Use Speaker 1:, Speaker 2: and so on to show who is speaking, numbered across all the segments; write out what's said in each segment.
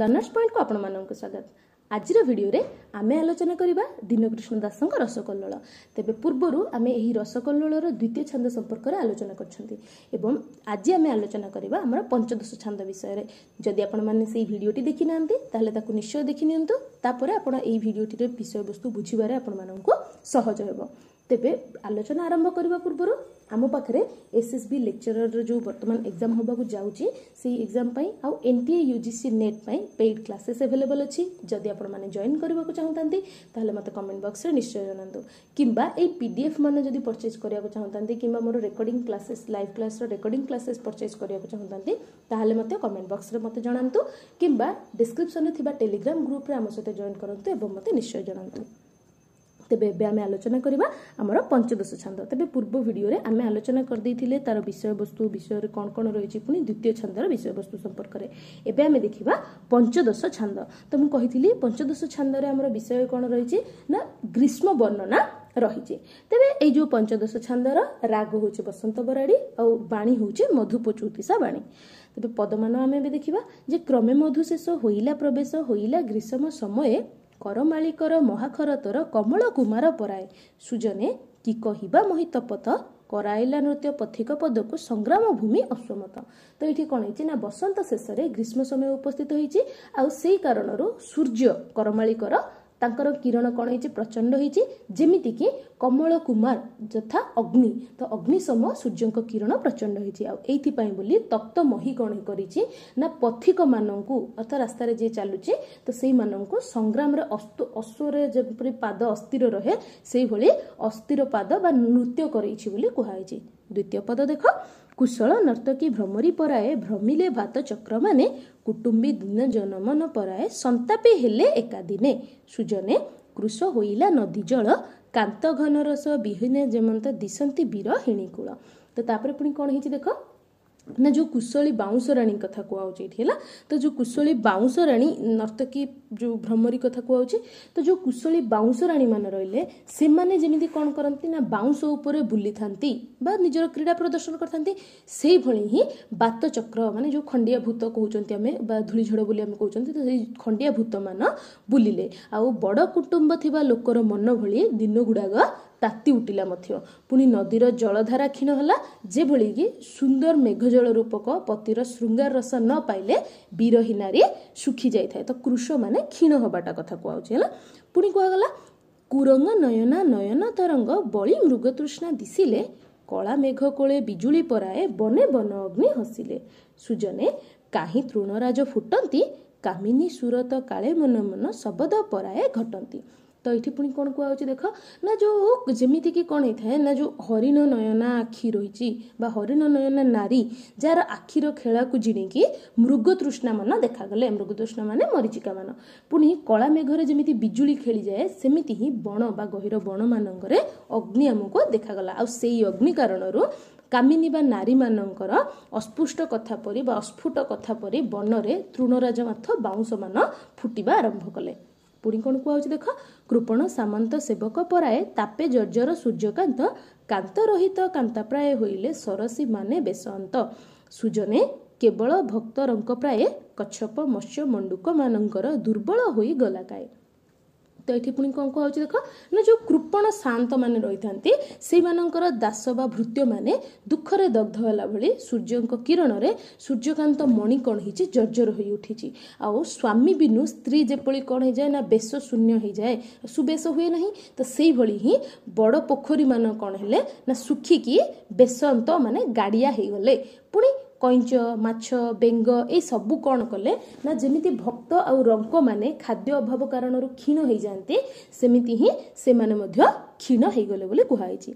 Speaker 1: Learners ପଏଣ୍ଟକୁ ଆପଣମାନଙ୍କୁ ସ୍ୱାଗତ। ଆଜିର ଭିଡ଼ିଓରେ ଆମେ ଆଲୋଚନା କରିବା ଦୀନକୃଷ୍ଣ ଦାସଙ୍କ ରସକଲ୍ଲୋଳ ତେବେ ପୂର୍ବରୁ ଆମେ ଏହି ରସକଲ୍ଲୋଳର ଦ୍ୱିତୀୟ ଛାନ୍ଦ ସମ୍ପର୍କରେ ଆଲୋଚନା କରିଛନ୍ତି ଏବଂ ଆଜି ଆମେ ଆଲୋଚନା କରିବା ଆମର ପଞ୍ଚଦଶ ଛାନ୍ଦ ବିଷୟରେ। ଯଦି ଆପଣମାନେ ସେହି ଭିଡ଼ିଓଟି ଦେଖିନାହାନ୍ତି ତାହେଲେ ତାକୁ ନିଶ୍ଚୟ ଦେଖିନିଅନ୍ତୁ ତାପରେ ଆପଣ ଏହି ଭିଡ଼ିଓଟିର ବିଷୟବସ୍ତୁ ବୁଝିବାରେ ଆପଣମାନଙ୍କୁ ସହଜ ହେବ। ତେବେ ଆଲୋଚନା ଆରମ୍ଭ କରିବା ପୂର୍ବରୁ ଆମ ପାଖରେ ଏସ୍ ଏସ୍ ବି ଲେକ୍ଚରର ଯେଉଁ ବର୍ତ୍ତମାନ ଏକ୍ଜାମ୍ ହେବାକୁ ଯାଉଛି ସେଇ ଏକ୍ଜାମ୍ ପାଇଁ ଆଉ N T A U G C net ପାଇଁ ପେଇଡ୍ କ୍ଲାସେସ୍ ଆଭେଲେବଲ୍ ଅଛି। ଯଦି ଆପଣମାନେ ଜଏନ୍ କରିବାକୁ ଚାହୁଁଥାନ୍ତି ତାହେଲେ ମୋତେ କମେଣ୍ଟ ବକ୍ସରେ ନିଶ୍ଚୟ ଜଣାନ୍ତୁ। କିମ୍ବା ଏଇ ପି ଡି ଏଫ୍ ମାନେ ଯଦି ପରଚେଜ୍ କରିବାକୁ ଚାହୁଁଥାନ୍ତି କିମ୍ବା ମୋର ରେକର୍ଡ଼ିଂ କ୍ଲାସେସ୍ ଲାଇଭ୍ କ୍ଲାସ୍ର ରେକର୍ଡ଼ିଂ କ୍ଲାସେସ୍ ପରଚେଜ୍ କରିବାକୁ ଚାହୁଁଥାନ୍ତି ତାହେଲେ ମୋତେ କମେଣ୍ଟ ବକ୍ସରେ ମୋତେ ଜଣାନ୍ତୁ। କିମ୍ବା ଡିସ୍କ୍ରିପ୍ସନରେ ଥିବା ଟେଲିଗ୍ରାମ ଗ୍ରୁପ୍ରେ ଆମ ସହିତ ଜଏନ୍ କରନ୍ତୁ ଏବଂ ମୋତେ ନିଶ୍ଚୟ ଜଣାନ୍ତୁ। ତେବେ ଏବେ ଆମେ ଆଲୋଚନା କରିବା ଆମର ପଞ୍ଚଦଶ ଛାନ୍ଦ। ତେବେ ପୂର୍ବ ଭିଡ଼ିଓରେ ଆମେ ଆଲୋଚନା କରିଦେଇଥିଲେ ତାର ବିଷୟବସ୍ତୁ ବିଷୟରେ କ'ଣ କ'ଣ ରହିଛି ପୁଣି ଦ୍ୱିତୀୟ ଛାନ୍ଦର ବିଷୟବସ୍ତୁ ସମ୍ପର୍କରେ। ଏବେ ଆମେ ଦେଖିବା ପଞ୍ଚଦଶ ଛାନ୍ଦ। ତ ମୁଁ କହିଥିଲି ପଞ୍ଚଦଶ ଛାନ୍ଦରେ ଆମର ବିଷୟ କ'ଣ ରହିଛି? ନା ଗ୍ରୀଷ୍ମ ବର୍ଣ୍ଣନା ରହିଛି। ତେବେ ଏଇ ଯେଉଁ ପଞ୍ଚଦଶ ଛାନ୍ଦର ରାଗ ହେଉଛି ବସନ୍ତ ବରାଡ଼ି ଆଉ ବାଣୀ ହେଉଛି ମଧୁପଚୌତିସା ବାଣୀ। ତେବେ ପଦମାନ ଆମେ ଏବେ ଦେଖିବା ଯେ କ୍ରମେ ମଧୁ ଶେଷ ହୋଇଲା ପ୍ରବେଶ ହୋଇଲା ଗ୍ରୀଷ୍ମ ସମୟେ କରମାଳିକର ମହାଖରତର କମଳ କୁମାର ପରାଏ। ସୁଜନେ କି କହିବା ମୋହିତ ପଥ? କରାଇଲା ନୃତ୍ୟ ପଥିକ ପଦକୁ ସଂଗ୍ରାମ ଭୂମି ଅଶ୍ୱମତ। ତ ଏଠି କ'ଣ ହେଇଛି ନା ବସନ୍ତ ଶେଷରେ ଗ୍ରୀଷ୍ମ ସମୟ ଉପସ୍ଥିତ ହେଇଛି। ଆଉ ସେଇ କାରଣରୁ ସୂର୍ଯ୍ୟ କରମାଳିକର ତାଙ୍କର କିରଣ କ'ଣ ହେଇଛି? ପ୍ରଚଣ୍ଡ ହେଇଛି। ଯେମିତିକି କମଳ କୁମାର ଯଥା ଅଗ୍ନି। ତ ଅଗ୍ନି ସମ ସୂର୍ଯ୍ୟଙ୍କ କିରଣ ପ୍ରଚଣ୍ଡ ହେଇଛି। ଆଉ ଏଇଥିପାଇଁ ବୋଲି ତପ୍ତ ମହି କ'ଣ କରିଛି? ନା ପଥିକମାନଙ୍କୁ ଅର୍ଥାତ୍ ରାସ୍ତାରେ ଯିଏ ଚାଲୁଛି ତ ସେଇମାନଙ୍କୁ ସଂଗ୍ରାମରେ ଅଶ୍ୱରେ ଯେପରି ପାଦ ଅସ୍ଥିର ରହେ ସେଇଭଳି ଅସ୍ଥିର ପାଦ ବା ନୃତ୍ୟ କରେଇଛି ବୋଲି କୁହାଯାଇଛି ଦ୍ୱିତୀୟ ପଦ ଦେଖ। କୁଶଳ ନର୍ତ୍ତକୀ ଭ୍ରମରୀ ପରାଏ ଭ୍ରମିଲେ ଭାତ ଚକ୍ରମାନେ କୁଟୁମ୍ବୀ ଦିନ ଜନମନ ପରାଏ ସନ୍ତାପୀ ହେଲେ ଏକାଦିନେ। ସୁଜନେ କୃଷ ହୋଇଲା ନଦୀ ଜଳ କାନ୍ତ ଘନ ରସ ବିହୀନେ ଯେମନ୍ତ ଦିଶନ୍ତି ବୀର ହିଣିକୂଳ ତ ତାପରେ ପୁଣି କ'ଣ ହେଇଛି ଦେଖ? ନା ଯେଉଁ କୁଶଳୀ ବାଉଁଶରାଣୀ କଥା କୁହାହେଉଛି ଏଠି ହେଲା? ତ ଯେଉଁ କୁଶଳୀ ବାଉଁଶରାଣୀ ନର୍ତ୍ତକୀ ଯେଉଁ ଭ୍ରମରୀ କଥା କୁହାହେଉଛି ତ ଯେଉଁ କୁଶଳୀ ବାଉଁଶରାଣୀ ମାନେ ରହିଲେ ସେମାନେ ଯେମିତି କ'ଣ କରନ୍ତି ନା ବାଉଁଶ ଉପରେ ବୁଲିଥାନ୍ତି ବା ନିଜର କ୍ରୀଡ଼ା ପ୍ରଦର୍ଶନ କରିଥାନ୍ତି ସେଇଭଳି ହିଁ ବାତ ଚକ୍ର ମାନେ ଯେଉଁ ଖଣ୍ଡିଆ ଭୂତ କହୁଛନ୍ତି ଆମେ ବା ଧୂଳିଝଡ଼ ବୋଲି ଆମେ କହୁଛନ୍ତି ତ ସେଇ ଖଣ୍ଡିଆ ଭୂତମାନ ବୁଲିଲେ। ଆଉ ବଡ଼ କୁଟୁମ୍ବ ଥିବା ଲୋକର ମନ ଭଳି ଦିନ ଗୁଡ଼ାକ ତାତି ଉଠିଲା ମଧ୍ୟ। ପୁଣି ନଦୀର ଜଳଧାରା କ୍ଷୀଣ ହେଲା ଯେଭଳି କି ସୁନ୍ଦର ମେଘଜଳ ରୂପକ ପତିର ଶୃଙ୍ଗାର ରସ ନ ପାଇଲେ ବିରହୀ ନାରୀ ଶୁଖି ଯାଇଥାଏ। ତ କୃଷମାନେ କ୍ଷୀଣ ହବାଟା କଥା କୁହାଉଛି ହେଲା। ପୁଣି କୁହାଗଲା କୁରଙ୍ଗ ନୟନା ନୟନ ତରଙ୍ଗ ବଳି ମୃଗତୃଷ୍ଣା ଦିଶିଲେ କଳା ମେଘ କୋଳେ ବିଜୁଳି ପରାଏ ବନେ ବନ ଅଗ୍ନି ହସିଲେ। ସୁଜନେ କାହିଁ ତୃଣରାଜ ଫୁଟନ୍ତି କାମିନୀ ସୁରତ କାଳେ ମନ ମନ ଶବଦ ପରାଏ ଘଟନ୍ତି। ତ ଏଇଠି ପୁଣି କ'ଣ କୁହାହେଉଛି ଦେଖ? ନା ଯେଉଁ ଯେମିତିକି କ'ଣ ହେଇଥାଏ ନା ଯେଉଁ ହରିଣ ନୟନା ଆଖି ରହିଛି ବା ହରିଣ ନୟନା ନାରୀ ଯାହାର ଆଖିର ଖେଳାକୁ ଜିଣିକି ମୃଗତୃଷ୍ଣା ମାନ ଦେଖାଗଲେ ମୃଗତୃଷ୍ଣା ମାନେ ମରିଚିକା ମାନ। ପୁଣି କଳା ମେଘରେ ଯେମିତି ବିଜୁଳି ଖେଳିଯାଏ ସେମିତି ହିଁ ବଣ ବା ଗହୀର ବଣମାନଙ୍କରେ ଅଗ୍ନି ଆମକୁ ଦେଖାଗଲା। ଆଉ ସେଇ ଅଗ୍ନି କାରଣରୁ କାମିନୀ ବା ନାରୀମାନଙ୍କର ଅସ୍ପୃଷ୍ଟ କଥା ପରି ବା ଅସ୍ଫୁଟ କଥା ପରି ବନରେ ତୃଣରାଜ ମାଥ ବାଉଁଶମାନ ଫୁଟିବା ଆରମ୍ଭ କଲେ। ପୁଣି କ'ଣ କୁହାଉଛି ଦେଖ କୃପଣ ସାମନ୍ତ ସେବକ ପରାଏ ତାପେ ଜର୍ଜର ସୂର୍ଯ୍ୟକାନ୍ତ କାନ୍ତ ରହିତ କାନ୍ତାପ୍ରାୟ ହୋଇଲେ ସରସୀ ମାନେ ବେସନ୍ତ। ସୁଜନେ କେବଳ ଭକ୍ତରଙ୍କ ପ୍ରାୟ କଚ୍ଛପ ମତ୍ସ୍ୟ ମଣ୍ଡୁକମାନଙ୍କର ଦୁର୍ବଳ ହୋଇ ଗଲାକାଏ। ତ ଏଠି ପୁଣି କ'ଣ କୁହାଉଛି ଦେଖ? ନା ଯେଉଁ କୃପଣ ସାନ୍ତମାନେ ରହିଥାନ୍ତି ସେଇମାନଙ୍କର ଦାସ ବା ଭୃତ୍ୟମାନେ ଦୁଃଖରେ ଦଗ୍ଧ ହେଲା ଭଳି ସୂର୍ଯ୍ୟଙ୍କ କିରଣରେ ସୂର୍ଯ୍ୟକାନ୍ତ ମଣି କ'ଣ ହେଇଛି? ଜର୍ଜର ହୋଇ ଉଠିଛି। ଆଉ ସ୍ୱାମୀ ବିନୁ ସ୍ତ୍ରୀ ଯେପରି କ'ଣ ହେଇଯାଏ ନା ବେଶ ଶୂନ୍ୟ ହେଇଯାଏ ସୁବେଶ ହୁଏ ନାହିଁ ତ ସେଇଭଳି ହିଁ ବଡ଼ ପୋଖରୀମାନ କ'ଣ ହେଲେ ନା ଶୁଖିକି ବେଶନ୍ତ ମାନେ ଗାଡ଼ିଆ ହେଇଗଲେ। ପୁଣି କଇଁଚ ମାଛ ବେଙ୍ଗ ଏଇ ସବୁ କ'ଣ କଲେ ନା ଯେମିତି ଭକ୍ତ ଆଉ ରଙ୍କମାନେ ଖାଦ୍ୟ ଅଭାବ କାରଣରୁ କ୍ଷୀଣ ହେଇଯାଆନ୍ତି ସେମିତି ହିଁ ସେମାନେ ମଧ୍ୟ କ୍ଷୀଣ ହେଇଗଲେ ବୋଲି କୁହାଯାଇଛି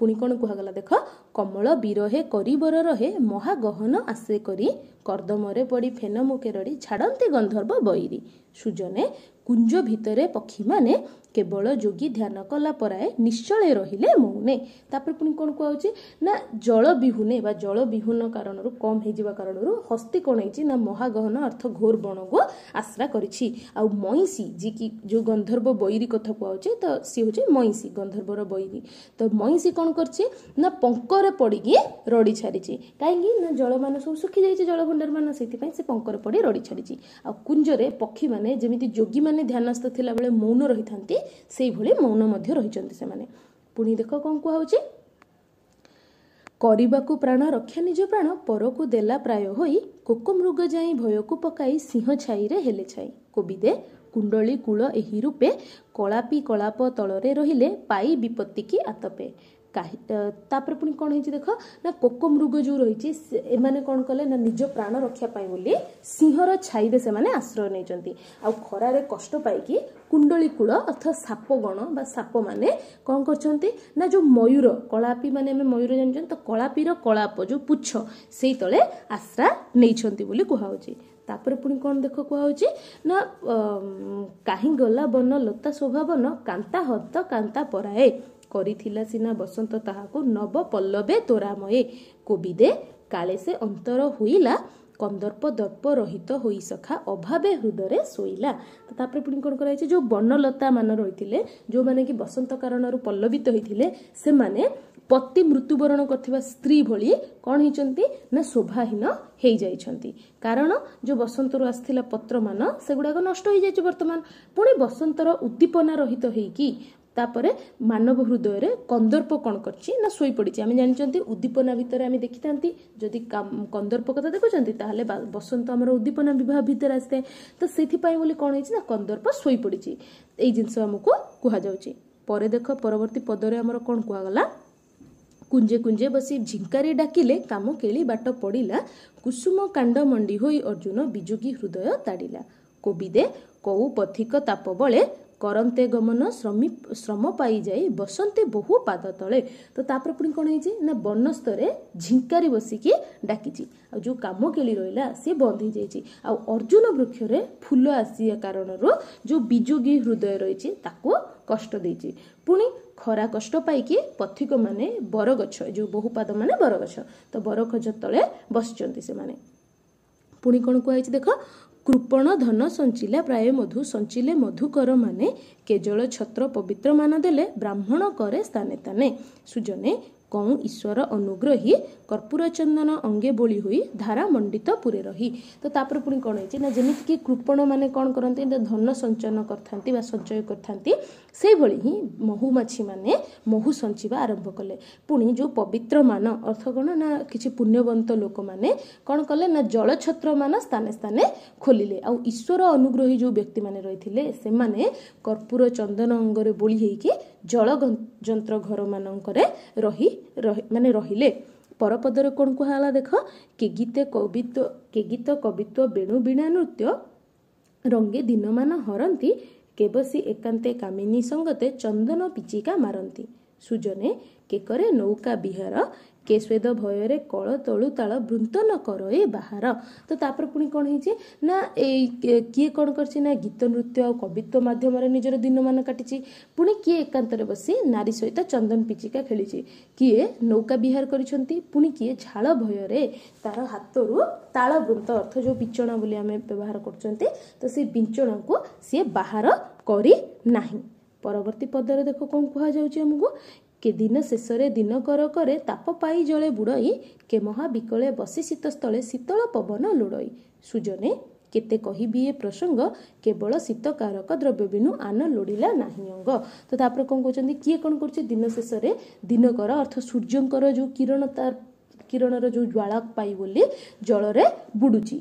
Speaker 1: ପୁଣି କ'ଣ କୁହାଗଲା ଦେଖ? କମଳ ବିରହେ କରିବର ରହେ ମହାଗହନ ଆସେ କରି କର୍ଦ୍ଦମରେ ପଡ଼ି ଫେନ ମୁଖେ ରଡ଼ି ଛାଡ଼ନ୍ତି ଗନ୍ଧର୍ବ ବୈରୀ। ସୁଜନେ କୁଞ୍ଜ ଭିତରେ ପକ୍ଷୀମାନେ କେବଳ ଯୋଗୀ ଧ୍ୟାନ କଲା ପରାଏ ନିଶ୍ଚଳେ ରହିଲେ ମୌନେ। ତାପରେ ପୁଣି କ'ଣ କୁହାହେଉଛି ନା ଜଳ ବିହୁନେ ବା ଜଳ ବିହୁନ କାରଣରୁ କମ୍ ହେଇଯିବା କାରଣରୁ ହସ୍ତି କ'ଣ ହେଇଛି? ନା ମହାଗହନ ଅର୍ଥ ଘୋର ବଣକୁ ଆଶ୍ରା କରିଛି। ଆଉ ମଇଁଷି ଯିଏକି ଯେଉଁ ଗନ୍ଧର୍ବ ବୈରୀ କଥା କୁହାହେଉଛି ତ ସିଏ ହେଉଛି ମଇଁଷି ଗନ୍ଧର୍ବର ବୈରୀ। ତ ମଇଁଷି କ'ଣ କରିଛି? ନା ପଙ୍କର ପଙ୍କରେ ପଡ଼ିକି ରଡ଼ି ଛାଡ଼ିଛି। କାହିଁକି? ନା ଜଳମାନ ସବୁ ଶୁଖିଯାଇଛି ଜଳଭଣ୍ଡାରମାନ ସେଥିପାଇଁ ସେ ପଙ୍କରେ ପଡ଼ି ରଡ଼ି ଛାଡ଼ିଛି। ଆଉ କୁଞ୍ଜରେ ପକ୍ଷୀମାନେ ଯେମିତି ଯୋଗୀମାନେ ଧ୍ୟାନସ୍ଥ ଥିଲାବେଳେ ମୌନ ରହିଥାନ୍ତି ସେଇଭଳି ମୌନ ମଧ୍ୟ ରହିଛନ୍ତି ସେମାନେ। ପୁଣି ଦେଖ କ'ଣ କୁହାହେଉଛି? କରିବାକୁ ପ୍ରାଣ ରକ୍ଷା ନିଜ ପ୍ରାଣ ପରକୁ ଦେଲା ପ୍ରାୟ ହୋଇ କୋକ ମୃଗ ଯାଇ ଭୟକୁ ପକାଇ ସିଂହ ଛାଇରେ ହେଲେ ଛାଇ। କୋବିଦେ କୁଣ୍ଡଳୀ କୂଳ ଏହି ରୂପେ କଳାପି କଳାପ ତଳରେ ରହିଲେ ପାଇ ବିପତ୍ତି କି ଆତପେ। ତାପରେ ପୁଣି କ'ଣ ହେଇଛି ଦେଖ ନା କୋକ ମୃଗ ଯେଉଁ ରହିଛି ଏମାନେ କ'ଣ କଲେ ନା ନିଜ ପ୍ରାଣ ରକ୍ଷା ପାଇଁ ବୋଲି ସିଂହର ଛାଇରେ ସେମାନେ ଆଶ୍ରୟ ନେଇଛନ୍ତି। ଆଉ ଖରାରେ କଷ୍ଟ ପାଇକି କୁଣ୍ଡଳୀ କୂଳ ଅର୍ଥାତ ସାପଗଣ ବା ସାପମାନେ କ'ଣ କରିଛନ୍ତି ନା ଯେଉଁ ମୟୂର କଳାପି ମାନେ ଆମେ ମୟୂର ଜାଣିଛନ୍ତି ତ କଳାପିର କଳାପ ଯେଉଁ ପୁଚ୍ଛ ସେଇ ତଳେ ଆଶ୍ରା ନେଇଛନ୍ତି ବୋଲି କୁହାହେଉଛି। ତାପରେ ପୁଣି କ'ଣ ଦେଖ କୁହାହେଉଛି ନା କାହିଁ ଗଲା ବନ ଲତା ଶୋଭାବନ କାନ୍ତା ହତ କାନ୍ତା ପରାଏ। କରିଥିଲା ସିନା ବସନ୍ତ ତାହାକୁ ନବ ପଲ୍ଲବେ ତୋରାମୟେ। କୋବିଦେ କାଳେ ସେ ଅନ୍ତର ହୋଇଲା କନ୍ଦର୍ପ ଦର୍ପ ରହିତ ହୋଇ ସଖା ଅଭାବେ ହୃଦୟରେ ଶୋଇଲା। ତ ତାପରେ ପୁଣି କ'ଣ କରାଯାଇଛି ଯେଉଁ ବନଲତା ମାନ ରହିଥିଲେ ଯେଉଁମାନେ କି ବସନ୍ତ କାରଣରୁ ପଲ୍ଲବିତ ହୋଇଥିଲେ ସେମାନେ ପତି ମୃତ୍ୟୁବରଣ କରିଥିବା ସ୍ତ୍ରୀ ଭଳି କ'ଣ ହେଇଛନ୍ତି ନା ଶୋଭାହୀନ ହେଇଯାଇଛନ୍ତି। କାରଣ ଯେଉଁ ବସନ୍ତରୁ ଆସିଥିଲା ପତ୍ରମାନ ସେଗୁଡ଼ାକ ନଷ୍ଟ ହେଇଯାଇଛି ବର୍ତ୍ତମାନ। ପୁଣି ବସନ୍ତର ଉଦ୍ଦୀପନା ରହିତ ହେଇକି ତାପରେ ମାନବ ହୃଦୟରେ କନ୍ଦର୍ପ କ'ଣ କରିଛି? ନା ଶୋଇପଡ଼ିଛି ଆମେ ଜାଣିଛନ୍ତି ଉଦ୍ଦୀପନା ଭିତରେ ଆମେ ଦେଖିଥାନ୍ତି ଯଦି କନ୍ଦର୍ପ କଥା ଦେଖୁଛନ୍ତି ତାହେଲେ ବସନ୍ତ ଆମର ଉଦ୍ଦୀପନା ବିବାହ ଭିତରେ ଆସିଥାଏ। ତ ସେଥିପାଇଁ ବୋଲି କ'ଣ ହେଇଛି ନା କନ୍ଦର୍ପ ଶୋଇପଡ଼ିଛି ଏଇ ଜିନିଷ ଆମକୁ କୁହାଯାଉଛି। ପରେ ଦେଖ ପରବର୍ତ୍ତୀ ପଦରେ ଆମର କ'ଣ କୁହାଗଲା? କୁଞ୍ଜେ କୁଞ୍ଜେ ବସି ଝିଙ୍କାରି ଡାକିଲେ କାମ କେଳି ବାଟ ପଡ଼ିଲା କୁସୁମ କାଣ୍ଡ ମଣ୍ଡି ହୋଇ ଅର୍ଜୁନ ବିଯୋଗୀ ହୃଦୟ ତାଡ଼ିଲା। କୋବିଦେ କଉ ପଥିକ ତାପ ବଳେ କରନ୍ତେ ଗମନ ଶ୍ରମୀ ଶ୍ରମ ପାଇଯାଇ ବସନ୍ତେ ବହୁ ପାଦ ତଳେ। ତ ତାପରେ ପୁଣି କ'ଣ ହେଇଛି? ନା ବନସ୍ତରେ ଝିଙ୍କାରି ବସିକି ଡାକିଛି। ଆଉ ଯେଉଁ କାମ କେଳି ରହିଲା ସିଏ ବନ୍ଦ ହେଇଯାଇଛି। ଆଉ ଅର୍ଜୁନ ବୃକ୍ଷରେ ଫୁଲ ଆସିବା କାରଣରୁ ଯେଉଁ ବିଯୋଗୀ ହୃଦୟ ରହିଛି ତାକୁ କଷ୍ଟ ଦେଇଛି। ପୁଣି ଖରା କଷ୍ଟ ପାଇକି ପଥିକମାନେ ବରଗଛ ଯେଉଁ ବହୁପାଦ ମାନେ ବରଗଛ ତ ବରଗଛ ତଳେ ବସିଛନ୍ତି ସେମାନେ। ପୁଣି କ'ଣ କୁହାଯାଇଛି ଦେଖ? କୃପଣ ଧନ ସଞ୍ଚିଲା ପ୍ରାୟ ମଧୁ ସଞ୍ଚିଲେ ମଧୁକର ମାନେ କେଜଳ ଛତ୍ର ପବିତ୍ର ମାନ ଦେଲେ ବ୍ରାହ୍ମଣ କରେ ସ୍ଥାନେ ସ୍ଥାନେ। ସୁଜନେ କଉଁ ଈଶ୍ୱର ଅନୁଗ୍ରହୀ କର୍ପୂର ଚନ୍ଦନ ଅଙ୍ଗେ ବୋଳି ହୋଇ ଧାରା ମଣ୍ଡିତ ପୁରେ ରହି। ତ ତାପରେ ପୁଣି କ'ଣ ହେଇଛି ନା ଯେମିତିକି କୃପଣ ମାନେ କ'ଣ କରନ୍ତି ଧନ ସଞ୍ଚୟନ କରିଥାନ୍ତି ବା ସଞ୍ଚୟ କରିଥାନ୍ତି ସେଇଭଳି ହିଁ ମହୁମାଛି ମାନେ ମହୁ ସଞ୍ଚିବା ଆରମ୍ଭ କଲେ। ପୁଣି ଯେଉଁ ପବିତ୍ର ମାନ ଅର୍ଥ କ'ଣ ନା କିଛି ପୁଣ୍ୟବନ୍ତ ଲୋକମାନେ କ'ଣ କଲେ ନା ଜଳଛତ୍ର ମାନ ସ୍ଥାନେ ସ୍ଥାନେ ଖୋଲିଲେ। ଆଉ ଈଶ୍ୱର ଅନୁଗ୍ରହୀ ଯେଉଁ ବ୍ୟକ୍ତିମାନେ ରହିଥିଲେ ସେମାନେ କର୍ପୂର ଚନ୍ଦନ ଅଙ୍ଗରେ ବୋଳି ହେଇକି ଜଳ ଯନ୍ତ୍ର ଘରମାନଙ୍କରେ ରହି ମାନେ ରହିଲେ। ପରପଦରେ କ'ଣ କୁହାଗଲା ଦେଖ? କେ ଗୀତେ କବିତ୍ୱ କେ ଗୀତ କବିତ୍ୱ ବେଣୁ ବୀଣା ନୃତ୍ୟ ରଙ୍ଗେ ଦିନମାନ ହରନ୍ତି କେବସି ଏକାନ୍ତେ କାମିନୀ ସଙ୍ଗତେ ଚନ୍ଦନ ପିଚିକା ମାରନ୍ତି। ସୁଜନେ କେକରେ ନୌକା ବିହାର କେ ସ୍ୱେଦ ଭୟରେ କଳ ତଳୁ ତାଳ ବୃନ୍ତନ କର ଏ ବାହାର। ତ ତାପରେ ପୁଣି କ'ଣ ହେଇଛି ନା ଏଇ କିଏ କ'ଣ କରିଛି ନା ଗୀତ ନୃତ୍ୟ ଆଉ କବିତ୍ୱ ମାଧ୍ୟମରେ ନିଜର ଦିନମାନ କାଟିଛି ପୁଣି କିଏ ଏକାନ୍ତରେ ବସି ନାରୀ ସହିତ ଚନ୍ଦନ ପିଚିକା ଖେଳିଛି କିଏ ନୌକା ବିହାର କରିଛନ୍ତି? ପୁଣି କିଏ ଝାଳ ଭୟରେ ତାର ହାତରୁ ତାଳ ବୃନ୍ତ ଅର୍ଥ ଯେଉଁ ବିଞ୍ଚଣା ବୋଲି ଆମେ ବ୍ୟବହାର କରୁଛନ୍ତି ତ ସେଇ ବିଞ୍ଚଣାକୁ ସିଏ ବାହାର କରି ନାହିଁ ପରବର୍ତ୍ତୀ ପଦରେ ଦେଖ କ'ଣ କୁହାଯାଉଛି ଆମକୁ? କେ ଦିନ ଶେଷରେ ଦିନ କର କରେ ତାପ ପାଇ ଜଳେ ବୁଡ଼ଇ କେ ମହାବିକଳେ ବସି ଶୀତସ୍ଥଳେ ଶୀତଳ ପବନ ଲୋଡ଼ଇ। ସୁଜନେ କେତେ କହିବି ଏ ପ୍ରସଙ୍ଗ କେବଳ ଶୀତକାରକ ଦ୍ରବ୍ୟ ବିନୁ ଆନ ଲୋଡ଼ିଲା ନାହିଁ ଅଙ୍ଗ। ତ ତାପରେ କ'ଣ କହୁଛନ୍ତି କିଏ କ'ଣ କରୁଛି ଦିନ ଶେଷରେ? ଦିନକର ଅର୍ଥ ସୂର୍ଯ୍ୟଙ୍କର ଯେଉଁ କିରଣ ତାର କିରଣର ଯେଉଁ ଜ୍ୱାଳା ପାଇ ବୋଲି ଜଳରେ ବୁଡ଼ୁଛି।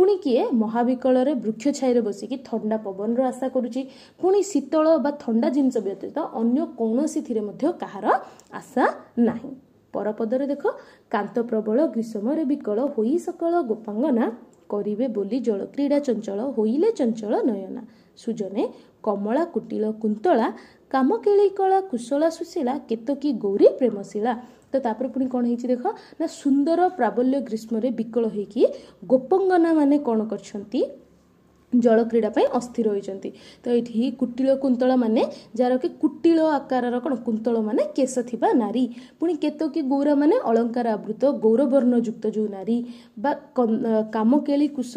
Speaker 1: ପୁଣି କିଏ ମହାବିକଳରେ ବୃକ୍ଷ ଛାଇରେ ବସିକି ଥଣ୍ଡା ପବନର ଆଶା କରୁଛି? ପୁଣି ଶୀତଳ ବା ଥଣ୍ଡା ଜିନିଷ ବ୍ୟତୀତ ଅନ୍ୟ କୌଣସିଥିରେ ମଧ୍ୟ କାହାର ଆଶା ନାହିଁ। ପରପଦରେ ଦେଖ କାନ୍ତ ପ୍ରବଳ ଗ୍ରୀଷ୍ମରେ ବିକଳ ହୋଇ ସକଳ ଗୋପାଙ୍ଗନା କରିବେ ବୋଲି ଜଳ କ୍ରୀଡ଼ା ଚଞ୍ଚଳ ହୋଇଲେ ଚଞ୍ଚଳ ନୟନା। ସୁଜନେ କମଳା କୁଟିଳ କୁନ୍ତଳା କାମ କେଳି କଳା କୁଶଳା ସୁଶୀଳା କେତକୀ ଗୌରୀ ପ୍ରେମଶୀଳା। ତ ତାପରେ ପୁଣି କ'ଣ ହେଇଛି ଦେଖ ନା ସୁନ୍ଦର ପ୍ରାବଲ୍ୟ ଗ୍ରୀଷ୍ମରେ ବିକଳ ହେଇକି ଗୋପଙ୍ଗନା ମାନେ କ'ଣ କରିଛନ୍ତି? ଜଳକ୍ରୀଡ଼ା ପାଇଁ ଅସ୍ଥିର ହୋଇଛନ୍ତି। ତ ଏଇଠି କୁଟିଳ କୁନ୍ତଳ ମାନେ ଯାହାର କି କୁଟିଳ ଆକାରର କ'ଣ କୁନ୍ତଳ ମାନେ କେଶ ଥିବା ନାରୀ। ପୁଣି କେତକୀ ଗୌରା ମାନେ ଅଳଙ୍କାର ଆବୃତ ଗୌରବର୍ଣ୍ଣ ଯୁକ୍ତ ଯେଉଁ ନାରୀ ବା କାମକେଳି କୁଶ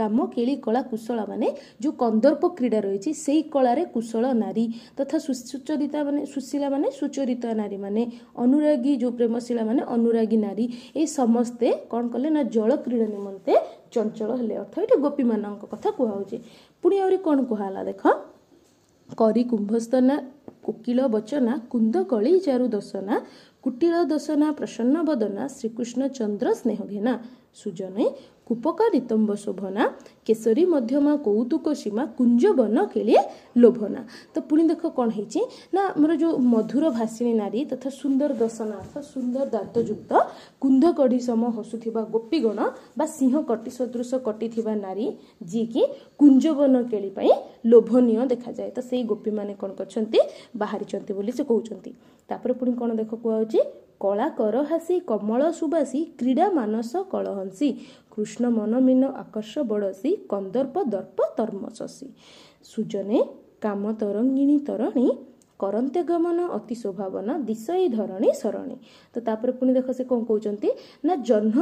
Speaker 1: କାମକେଳି କଳା କୁଶଳା ମାନେ ଯେଉଁ କନ୍ଦର୍ପ କ୍ରୀଡ଼ା ରହିଛି ସେଇ କଳାରେ କୁଶଳ ନାରୀ ତଥା ସୁଚରିତା ମାନେ ସୁଶୀଳା ମାନେ ସୁଚରିତା ନାରୀ ମାନେ ଅନୁରାଗୀ ଯେଉଁ ପ୍ରେମଶୀଳା ମାନେ ଅନୁରାଗୀ ନାରୀ। ଏଇ ସମସ୍ତେ କ'ଣ କଲେ ନା ଜଳ କ୍ରୀଡ଼ା ନିମନ୍ତେ ଚଞ୍ଚଳ ହେଲେ ଅର୍ଥ। ଏଠି ଗୋପୀମାନଙ୍କ କଥା କୁହାହେଉଛି। ପୁଣି ଆହୁରି କ'ଣ କୁହାହେଲା ଦେଖ? କରି କୁମ୍ଭସ୍ତନା କୋକିଳ ବଚନା କୁନ୍ଦ କଳି ଚାରୁ ଦଶନା କୁଟିଳ ଦଶନା ପ୍ରସନ୍ନ ବଦନା ଶ୍ରୀକୃଷ୍ଣ ଚନ୍ଦ୍ର ସ୍ନେହ ଘେନା ସୁଜନେ କୁପକା ନିତମ୍ବ ଶୋଭନା କେଶରୀ ମଧ୍ୟମା କୌତୁକ ସୀମା କୁଞ୍ଜବନ କେଳିଏ ଲୋଭନା। ତ ପୁଣି ଦେଖ କ'ଣ ହେଇଛି? ନା ଆମର ଯେଉଁ ମଧୁର ଭାସିଣୀ ନାରୀ ତଥା ସୁନ୍ଦର ଅର୍ଥ ସୁନ୍ଦର ଦାନ୍ତଯୁକ୍ତ କୁନ୍ଧ କଢ଼ି ସମ ହସୁଥିବା ଗୋପୀଗଣ ବା ସିଂହ କଟି ସଦୃଶ କଟିଥିବା ନାରୀ ଯିଏକି କୁଞ୍ଜବନ କେଳି ପାଇଁ ଲୋଭନୀୟ ଦେଖାଯାଏ। ତ ସେଇ ଗୋପୀମାନେ କ'ଣ କରିଛନ୍ତି? ବାହାରିଛନ୍ତି ବୋଲି ସେ କହୁଛନ୍ତି। ତାପରେ ପୁଣି କ'ଣ ଦେଖ କୁହାହେଉଛି? କଳା କର ହାସି କମଳ ସୁବାସୀ କ୍ରୀଡ଼ା ମାନସ କଳହଂସୀ। କୃଷ୍ଣ ମନମିନ ଆକର୍ଷ ବଡ଼ସୀ କନ୍ଦର୍ପ ଦର୍ପ ତର୍ମଶୀ ସୁଜନେ କାମ ତରଙ୍ଗିଣୀ ତରଣୀ କରନ୍ତେ ଗମନ ଅତି ଶୋଭାବନ ଦିଶଇ ଧରଣୀ ସରଣୀ। ତ ତାପରେ ପୁଣି ଦେଖ ସେ କ'ଣ କହୁଛନ୍ତି? ନା ଜହ୍ନ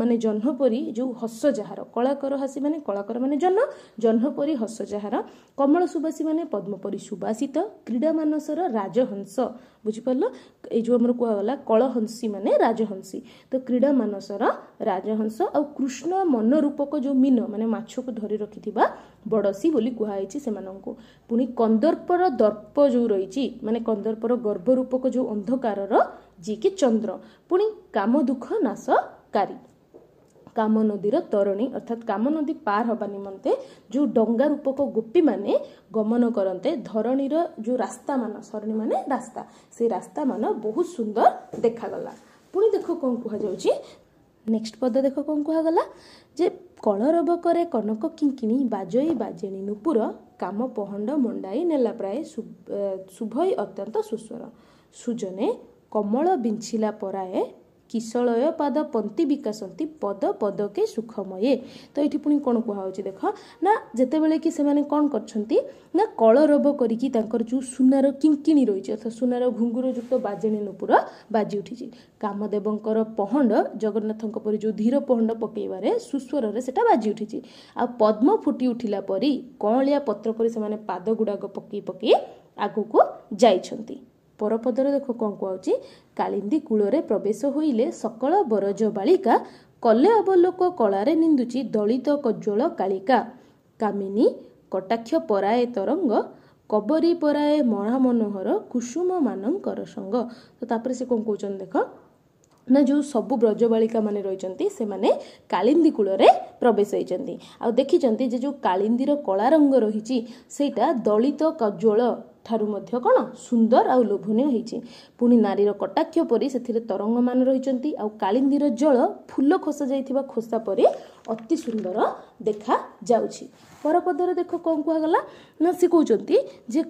Speaker 1: ମାନେ ଜହ୍ନ ପରି ଯେଉଁ ହସ ଯାହାର କଳାକର ହାସି ମାନେ କଳାକର ମାନେ ଜହ୍ନ ଜହ୍ନ ପରି ହସ ଯାହାର କମଳ ସୁବାସୀ ମାନେ ପଦ୍ମ ପରି ସୁବାସିତ କ୍ରୀଡ଼ା ମାନସର ରାଜହଂସ ବୁଝିପାରିଲ? ଏଇ ଯେଉଁ ଆମର କୁହାଗଲା କଳହଂସୀ ମାନେ ରାଜହଂସୀ। ତ କ୍ରୀଡ଼ା ମାନସର ରାଜହଂସ ଆଉ କୃଷ୍ଣ ମନ ରୂପକ ଯେଉଁ ମୀନ ମାନେ ମାଛକୁ ଧରି ରଖିଥିବା ବଡ଼ସି ବୋଲି କୁହାଯାଇଛି ସେମାନଙ୍କୁ। ପୁଣି କନ୍ଦର୍ପର ଦର୍ପ ଯେଉଁ ରହିଛି ମାନେ କନ୍ଦର୍ପର ଗର୍ଭ ରୂପକ ଯେଉଁ ଅନ୍ଧକାରର ଯିଏକି ଚନ୍ଦ୍ର ପୁଣି କାମ ଦୁଃଖ ନାଶକାରୀ। କାମ ନଦୀର ତରଣୀ ଅର୍ଥାତ୍ କାମ ନଦୀ ପାର ହେବା ନିମନ୍ତେ ଯେଉଁ ଡଙ୍ଗା ରୂପକ ଗୋପୀମାନେ ଗମନ କରନ୍ତେ ଧରଣୀର ଯେଉଁ ରାସ୍ତାମାନ ସରଣୀ ମାନେ ରାସ୍ତା ସେ ରାସ୍ତାମାନ ବହୁତ ସୁନ୍ଦର ଦେଖାଗଲା। ପୁଣି ଦେଖ କ'ଣ କୁହାଯାଉଛି। ନେକ୍ସଟ ପଦ ଦେଖ କ'ଣ କୁହାଗଲା। ଯେ କଳରବ କରେ କନକ କିଙ୍କିଣୀ ବାଜଇ ବାଜେଣୀ ନୁପୁର କାମ ପହଣ୍ଡ ମଣ୍ଡାଇ ନେଲା ପ୍ରାୟ ଶୁଭଇ ଅତ୍ୟନ୍ତ ସୁସ୍ୱର। ସୁଜନେ କମଳ ବିଞ୍ଛିଲା ପରାଏ କିଶଳୟ ପାଦ ପନ୍ତି ବିକାଶନ୍ତି ପଦ ପଦକେ ସୁଖମୟେ। ତ ଏଇଠି ପୁଣି କ'ଣ କୁହାହେଉଛି ଦେଖ ନା ଯେତେବେଳେ କି ସେମାନେ କ'ଣ କରିଛନ୍ତି ନା କଳରବ କରିକି ତାଙ୍କର ଯେଉଁ ସୁନାର କିଙ୍କିଣୀ ରହିଛି ଅର୍ଥାତ୍ ସୁନାର ଘୁଙ୍ଗୁର ଯୁକ୍ତ ବାଜେଣୀ ନୁପୁର ବାଜି ଉଠିଛି। କାମଦେବଙ୍କର ପହଣ୍ଡ ଜଗନ୍ନାଥଙ୍କ ପରି ଯେଉଁ ଧୀର ପହଣ୍ଡ ପକେଇବାରେ ସୁସ୍ୱରରେ ସେଟା ବାଜି ଉଠିଛି। ଆଉ ପଦ୍ମ ଫୁଟି ଉଠିଲା ପରି କଅଁଳିଆ ପତ୍ର ପରି ସେମାନେ ପାଦ ଗୁଡ଼ାକ ପକେଇ ପକେଇ ଆଗକୁ ଯାଇଛନ୍ତି। ପରପଦରେ ଦେଖ କ'ଣ କୁହାଉଛି କାଳିନ୍ଦୀ କୂଳରେ ପ୍ରବେଶ ହୋଇଲେ ସକଳ ବରଜ ବାଳିକା କଲେ ଅବଲୋକ କଳାରେ ନିନ୍ଦୁଛି ଦଳିତ କଜ୍ଜଳ କାଳିକା। କାମିନୀ କଟାକ୍ଷ ପରାଏ ତରଙ୍ଗ କବରୀ ପରାଏ ମହା ମନୋହର କୁସୁମ ମାନଙ୍କର ସଙ୍ଗ। ତ ତାପରେ ସେ କ'ଣ କହୁଛନ୍ତି ଦେଖ? ନା ଯେଉଁ ସବୁ ବ୍ରଜବାଳିକା ମାନେ ରହିଛନ୍ତି ସେମାନେ କାଳିନ୍ଦୀ କୂଳରେ ପ୍ରବେଶ ହେଇଛନ୍ତି। ଆଉ ଦେଖିଛନ୍ତି ଯେ ଯେଉଁ କାଳିନ୍ଦୀର କଳା ରଙ୍ଗ ରହିଛି ସେଇଟା ଦଳିତ କଜ୍ଜଳ ଠାରୁ ମଧ୍ୟ କ'ଣ ସୁନ୍ଦର ଆଉ ଲୋଭନୀୟ ହେଇଛି। ପୁଣି ନାରୀର କଟାକ୍ଷ ପରି ସେଥିରେ ତରଙ୍ଗମାନ ରହିଛନ୍ତି। ଆଉ କାଳିନ୍ଦୀର ଜଳ ଫୁଲ ଖୋସା ଯାଇଥିବା ଖୋସା ପରି ଅତି ସୁନ୍ଦର ଦେଖାଯାଉଛି ପରପଦରେ ଦେଖ କ'ଣ କୁହାଗଲା? ନା ସେ କହୁଛନ୍ତି ଯେ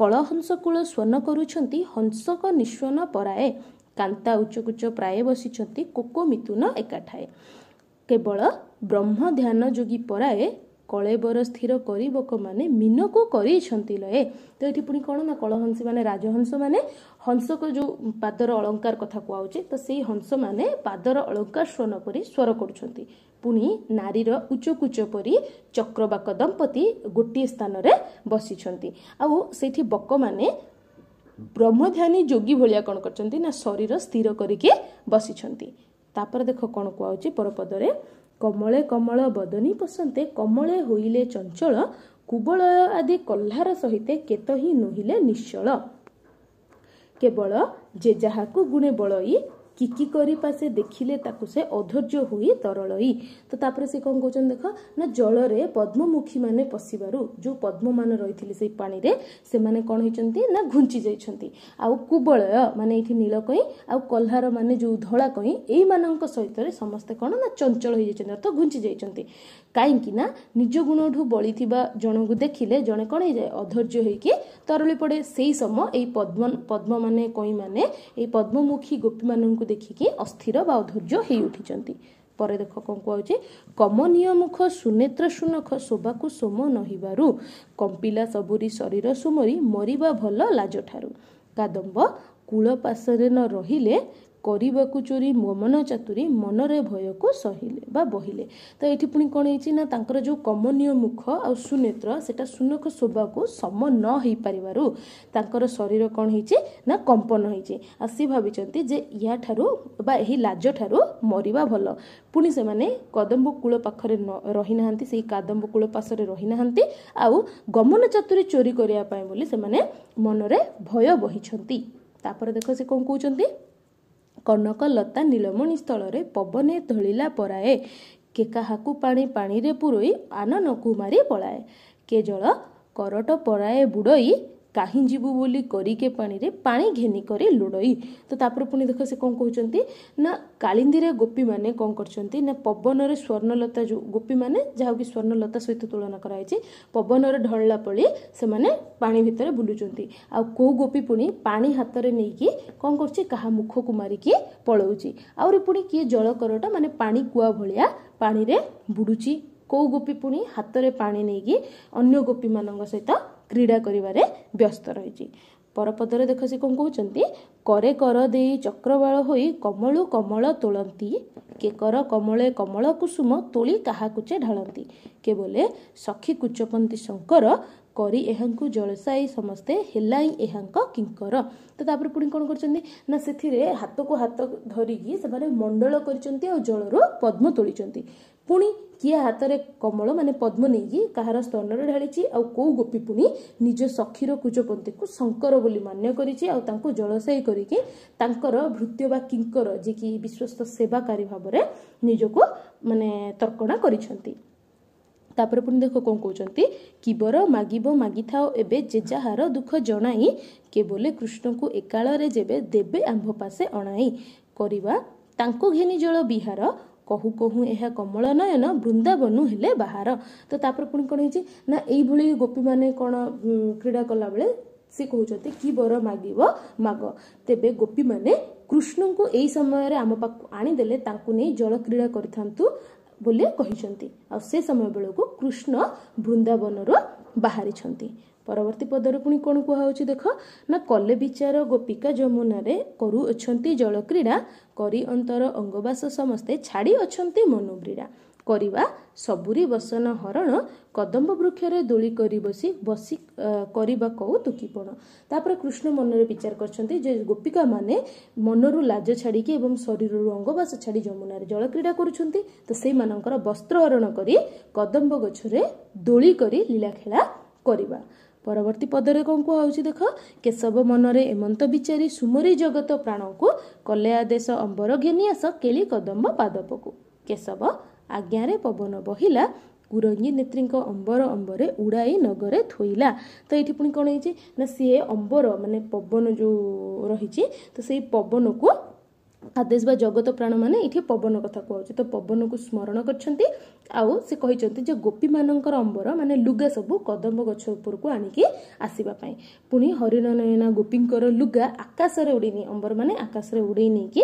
Speaker 1: କଳହଂସ କୂଳ ସ୍ୱନ କରୁଛନ୍ତି ହଂସକ ନିଶ୍ୱନ ପରାଏ କାନ୍ତା ଉଚ୍ଚକୁଚ ପ୍ରାୟ ବସିଛନ୍ତି କୋକ ମିଥୁନ ଏକାଠାଏ କେବଳ ବ୍ରହ୍ମ ଧ୍ୟାନ ଯୋଗୀ ପରାଏ କଳେବର ସ୍ଥିର କରିବକମାନେ ମୀନକୁ କରିଛନ୍ତି ଲଏ ତ ଏଠି ପୁଣି କ'ଣ ନା କଳହଂସୀ ମାନେ ରାଜହଂସ ମାନେ ହଂସକ ଯେଉଁ ପାଦର ଅଳଙ୍କାର କଥା କୁହାଉଛି ତ ସେଇ ହଂସମାନେ ପାଦର ଅଳଙ୍କାର ସ୍ୱନ ପରି ସ୍ୱର କରୁଛନ୍ତି। ପୁଣି ନାରୀର ଉଚ୍ଚକୁଚ ପରି ଚକ୍ରବାକ ଦମ୍ପତି ଗୋଟିଏ ସ୍ଥାନରେ ବସିଛନ୍ତି। ଆଉ ସେଇଠି ବକମାନେ ବ୍ରହ୍ମଧ୍ୟାନୀ ଯୋଗୀ ଭଳିଆ କ'ଣ କରିଛନ୍ତି ନା ଶରୀର ସ୍ଥିର କରିକି ବସିଛନ୍ତି। ତାପରେ ଦେଖ କ'ଣ କୁହାଉଛି ପରପଦରେ। କମଳେ କମଳ ବଦନୀ ପସନ୍ତେ କମଳେ ହୋଇଲେ ଚଞ୍ଚଳ କୁବଳୟ ଆଦି କହ୍ଲାର ସହିତେ କେତ ହିଁ ନୋହିଲେ ନିଶ୍ଚଳ। କେବଳ ଯେ ଯାହାକୁ ଗୁଣେ ବଳଇ କି କି କରି ପାଶେ ଦେଖିଲେ ତାକୁ ସେ ଅଧୈର୍ଯ୍ୟ ହୋଇ ତରଳଇ। ତ ତାପରେ ସେ କ'ଣ କହୁଛନ୍ତି ଦେଖ ନା ଜଳରେ ପଦ୍ମମୁଖୀ ମାନେ ପଶିବାରୁ ଯେଉଁ ପଦ୍ମମାନ ରହିଥିଲେ ସେଇ ପାଣିରେ ସେମାନେ କ'ଣ ହେଇଛନ୍ତି ନା ଘୁଞ୍ଚି ଯାଇଛନ୍ତି। ଆଉ କୁବଳୟ ମାନେ ଏଇଠି ନୀଳ କଇଁ ଆଉ କହ୍ଲାର ମାନେ ଯେଉଁ ଧଳା କଇଁ ଏଇମାନଙ୍କ ସହିତରେ ସମସ୍ତେ କ'ଣ ନା ଚଞ୍ଚଳ ହେଇଯାଇଛନ୍ତି ଅର୍ଥ ଘୁଞ୍ଚି ଯାଇଛନ୍ତି। କାହିଁକି ନା ନିଜ ଗୁଣଠୁ ବଳିଥିବା ଜଣଙ୍କୁ ଦେଖିଲେ ଜଣେ କ'ଣ ହେଇଯାଏ ଅଧୈର୍ଯ୍ୟ ହେଇକି ତରଳି ପଡ଼େ। ସେଇ ସମୟ ଏଇ ପଦ୍ମ ପଦ୍ମମାନେ କଇଁମାନେ ଏଇ ପଦ୍ମମୁଖୀ ଗୋପୀମାନଙ୍କୁ ଦେଖିକି ଅସ୍ଥିର ବା ଅଧୈର୍ଯ୍ୟ ହେଇ ଉଠିଛନ୍ତି। ପରେ ଦେଖ କ'ଣ କୁହାଉଛି କମନୀୟ ମୁଖ ସୁନେତ୍ର ସୁନଖ ଶୋଭାକୁ ସୋମ ନହିବାରୁ କମ୍ପିଲା ସବୁରି ଶରୀର ସୁମରି ମରିବା ଭଲ ଲାଜଠାରୁ। କାଦମ୍ବ କୂଳ ପାଶରେ ନ ରହିଲେ କରିବାକୁ ଚୋରି ମମନ ଚାତୁରୀ ମନରେ ଭୟକୁ ସହିଲେ ବା ବହିଲେ। ତ ଏଠି ପୁଣି କ'ଣ ହେଇଛି ନା ତାଙ୍କର ଯେଉଁ କମନୀୟ ମୁଖ ଆଉ ସୁନେତ୍ର ସେଟା ସୁନଖ ଶୋଭାକୁ ସମ ନ ହେଇପାରିବାରୁ ତାଙ୍କର ଶରୀର କ'ଣ ହେଇଛି ନା କମ୍ପନ ହେଇଛି। ଆଉ ସିଏ ଭାବିଛନ୍ତି ଯେ ୟାଠାରୁ ବା ଏହି ଲାଜଠାରୁ ମରିବା ଭଲ। ପୁଣି ସେମାନେ କଦମ୍ବ କୂଳ ପାଖରେ ନ ରହିନାହାନ୍ତି ସେଇ କାଦମ୍ବ କୂଳ ପାଶରେ ରହିନାହାନ୍ତି ଆଉ ଗମନ ଚାତୁରୀ ଚୋରି କରିବା ପାଇଁ ବୋଲି ସେମାନେ ମନରେ ଭୟ ବହିଛନ୍ତି। ତାପରେ ଦେଖ ସେ କ'ଣ କହୁଛନ୍ତି? କନକ ଲତା ନୀଳମଣି ସ୍ଥଳରେ ପବନେ ଧଳିଲା ପରାଏ। କେ କାହାକୁ ପାଣି ପାଣିରେ ପୁରୋଇ ଆନନକୁ ମାରି ପଳାଏ। କେ ଜଳ କରଟ ପରାଏ ବୁଡ଼ଇ କାହିଁ ଯିବୁ ବୋଲି କରିକେ ପାଣିରେ ପାଣି ଘେନି କରି ଲୁଡ଼ଇ। ତ ତାପରେ ପୁଣି ଦେଖ ସେ କ'ଣ କହୁଛନ୍ତି ନା କାଳିନ୍ଦୀରେ ଗୋପୀମାନେ କ'ଣ କରିଛନ୍ତି ନା ପବନରେ ସ୍ୱର୍ଣ୍ଣଲତା ଯେଉଁ ଗୋପୀମାନେ ଯାହାକି ସ୍ୱର୍ଣ୍ଣଲତା ସହିତ ତୁଳନା କରାଯାଇଛି ପବନରେ ଢଳିଲା ପଳି ସେମାନେ ପାଣି ଭିତରେ ବୁଲୁଛନ୍ତି। ଆଉ କେଉଁ ଗୋପୀ ପୁଣି ପାଣି ହାତରେ ନେଇକି କ'ଣ କରୁଛି କାହା ମୁଖକୁ ମାରିକି ପଳଉଛି। ଆହୁରି ପୁଣି କିଏ ଜଳକରଟା ମାନେ ପାଣି କୁଆ ଭଳିଆ ପାଣିରେ ବୁଡ଼ୁଛି। କେଉଁ ଗୋପୀ ପୁଣି ହାତରେ ପାଣି ନେଇକି ଅନ୍ୟ ଗୋପୀମାନଙ୍କ ସହିତ କ୍ରୀଡ଼ା କରିବାରେ ବ୍ୟସ୍ତ ରହିଛି। ପରପଦରେ ଦେଖ ସେ କ'ଣ କହୁଛନ୍ତି କରେ କର ଦେଇ ଚକ୍ରବାଳ ହୋଇ କମଳୁ କମଳ ତୋଳନ୍ତି। କେ କର କମଳେ କମଳ କୁସୁମ ତୋଳି କାହାକୁଚେ ଢାଳନ୍ତି। କେବଲେ ସଖୀ କୁଚପନ୍ତି ଶଙ୍କର କରି ଏହାଙ୍କୁ ଜଳସାଇ ସମସ୍ତେ ହେଲାଇ ଏହାଙ୍କ କିଙ୍କର। ତ ତାପରେ ପୁଣି କ'ଣ କରିଛନ୍ତି ନା ସେଥିରେ ହାତକୁ ହାତ ଧରିକି ସେମାନେ ମଣ୍ଡଳ କରିଛନ୍ତି ଆଉ ଜଳରୁ ପଦ୍ମ ତୋଳିଛନ୍ତି। ପୁଣି କିଏ ହାତରେ କମଳ ମାନେ ପଦ୍ମ ନେଇକି କାହାର ସ୍ତନରେ ଢାଳିଛି ଆଉ କେଉଁ ଗୋପୀ ପୁଣି ନିଜ ସଖୀର କୁଚପନ୍ତୀକୁ ଶଙ୍କର ବୋଲି ମାନ୍ୟ କରିଛି ଆଉ ତାଙ୍କୁ ଜଳସାଇ କରିକି ତାଙ୍କର ଭୃତ୍ୟ ବା କିଙ୍କର ଯିଏକି ବିଶ୍ୱସ୍ତ ସେବାକାରୀ ଭାବରେ ନିଜକୁ ମାନେ ତର୍କଣା କରିଛନ୍ତି। ତାପରେ ପୁଣି ଦେଖ କ'ଣ କହୁଛନ୍ତି କିବର ମାଗିବ ମାଗିଥାଅ ଏବେ ଯେ ଯାହାର ଦୁଃଖ ଜଣାଇ କେବଲେ କୃଷ୍ଣଙ୍କୁ ଏକାଳରେ ଯେବେ ଦେବେ ଆମ୍ଭ ପାଶେ ଅଣାଇ କରିବା ତାଙ୍କୁ ଘେନି ଜଳ ବିହାର କହୁ କହୁ ଏହା କମଳ ନୟନ ବୃନ୍ଦାବନୁ ହେଲେ ବାହାର। ତ ତାପରେ ପୁଣି କ'ଣ ହେଇଛି? ନା ଏଇଭଳି ଗୋପୀମାନେ କ'ଣ କ୍ରୀଡ଼ା କଲାବେଳେ ସେ କହୁଛନ୍ତି କି ବର ମାଗିବ ମାଗ? ତେବେ ଗୋପୀମାନେ କୃଷ୍ଣଙ୍କୁ ଏଇ ସମୟରେ ଆମ ପାଖକୁ ଆଣିଦେଲେ ତାଙ୍କୁ ନେଇ ଜଳ କ୍ରୀଡ଼ା କରିଥାନ୍ତୁ ବୋଲି କହିଛନ୍ତି। ଆଉ ସେ ସମୟ ବେଳକୁ କୃଷ୍ଣ ବୃନ୍ଦାବନରୁ ବାହାରିଛନ୍ତି। ପରବର୍ତ୍ତୀ ପଦରେ ପୁଣି କ'ଣ କୁହାହେଉଛି ଦେଖ? ନା କଲେ ବିଚାର ଗୋପିକା ଯମୁନାରେ କରୁଅଛନ୍ତି ଜଳ କ୍ରୀଡ଼ା କରି ଅନ୍ତର ଅଙ୍ଗବାସ ସମସ୍ତେ ଛାଡ଼ି ଅଛନ୍ତି ମନୋବ୍ରୀଡ଼ା। କରିବା ସବୁରି ବସନ ହରଣ କଦମ୍ବ ବୃକ୍ଷରେ ଦୋଳି କରି ବସି ବସି କରିବା କଉ ତୁକିପଣ ତାପରେ କୃଷ୍ଣ ମନରେ ବିଚାର କରିଛନ୍ତି ଯେ ଗୋପିକାମାନେ ମନରୁ ଲାଜ ଛାଡ଼ିକି ଏବଂ ଶରୀରରୁ ଅଙ୍ଗବାସ ଛାଡ଼ି ଯମୁନାରେ ଜଳ କ୍ରୀଡ଼ା କରୁଛନ୍ତି। ତ ସେଇମାନଙ୍କର ବସ୍ତ୍ର ହରଣ କରି କଦମ୍ବ ଗଛରେ ଦୋଳି କରି ଲୀଳାଖେଳା କରିବା। ପରବର୍ତ୍ତୀ ପଦରେ କ'ଣ କୁହାହେଉଛି ଦେଖ? କେଶବ ମନରେ ଏମନ୍ତ ବିଚାରି ସୁମରି ଜଗତ ପ୍ରାଣକୁ କଲେ ଆଦେଶ ଅମ୍ବର ଘେନି ଆସ କେଳି କଦମ୍ବ ପାଦପକୁ। କେଶବ ଆଜ୍ଞାରେ ପବନ ବହିଲା କୁରଙ୍ଗୀ ନେତ୍ରୀଙ୍କ ଅମ୍ବର ଅମ୍ବରେ ଉଡ଼ାଇ ନଗରେ ଥୋଇଲା। ତ ଏଇଠି ପୁଣି କ'ଣ ହେଇଛି? ନା ସିଏ ଅମ୍ବର ମାନେ ପବନ ଯେଉଁ ରହିଛି ତ ସେଇ ପବନକୁ ଆଦେଶ ବା ଜଗତ ପ୍ରାଣମାନେ ଏଠି ପବନ କଥା କୁହାଉଛି ତ ପବନକୁ ସ୍ମରଣ କରିଛନ୍ତି ଆଉ ସେ କହିଛନ୍ତି ଯେ ଗୋପୀମାନଙ୍କର ଅମ୍ବର ମାନେ ଲୁଗା ସବୁ କଦମ୍ବ ଗଛ ଉପରକୁ ଆଣିକି ଆସିବା ପାଇଁ। ପୁଣି ହରିଣ ନୟନା ଗୋପୀଙ୍କର ଲୁଗା ଆକାଶରେ ଉଡ଼େଇ ଅମ୍ବର ମାନେ ଆକାଶରେ ଉଡ଼େଇ ନେଇକି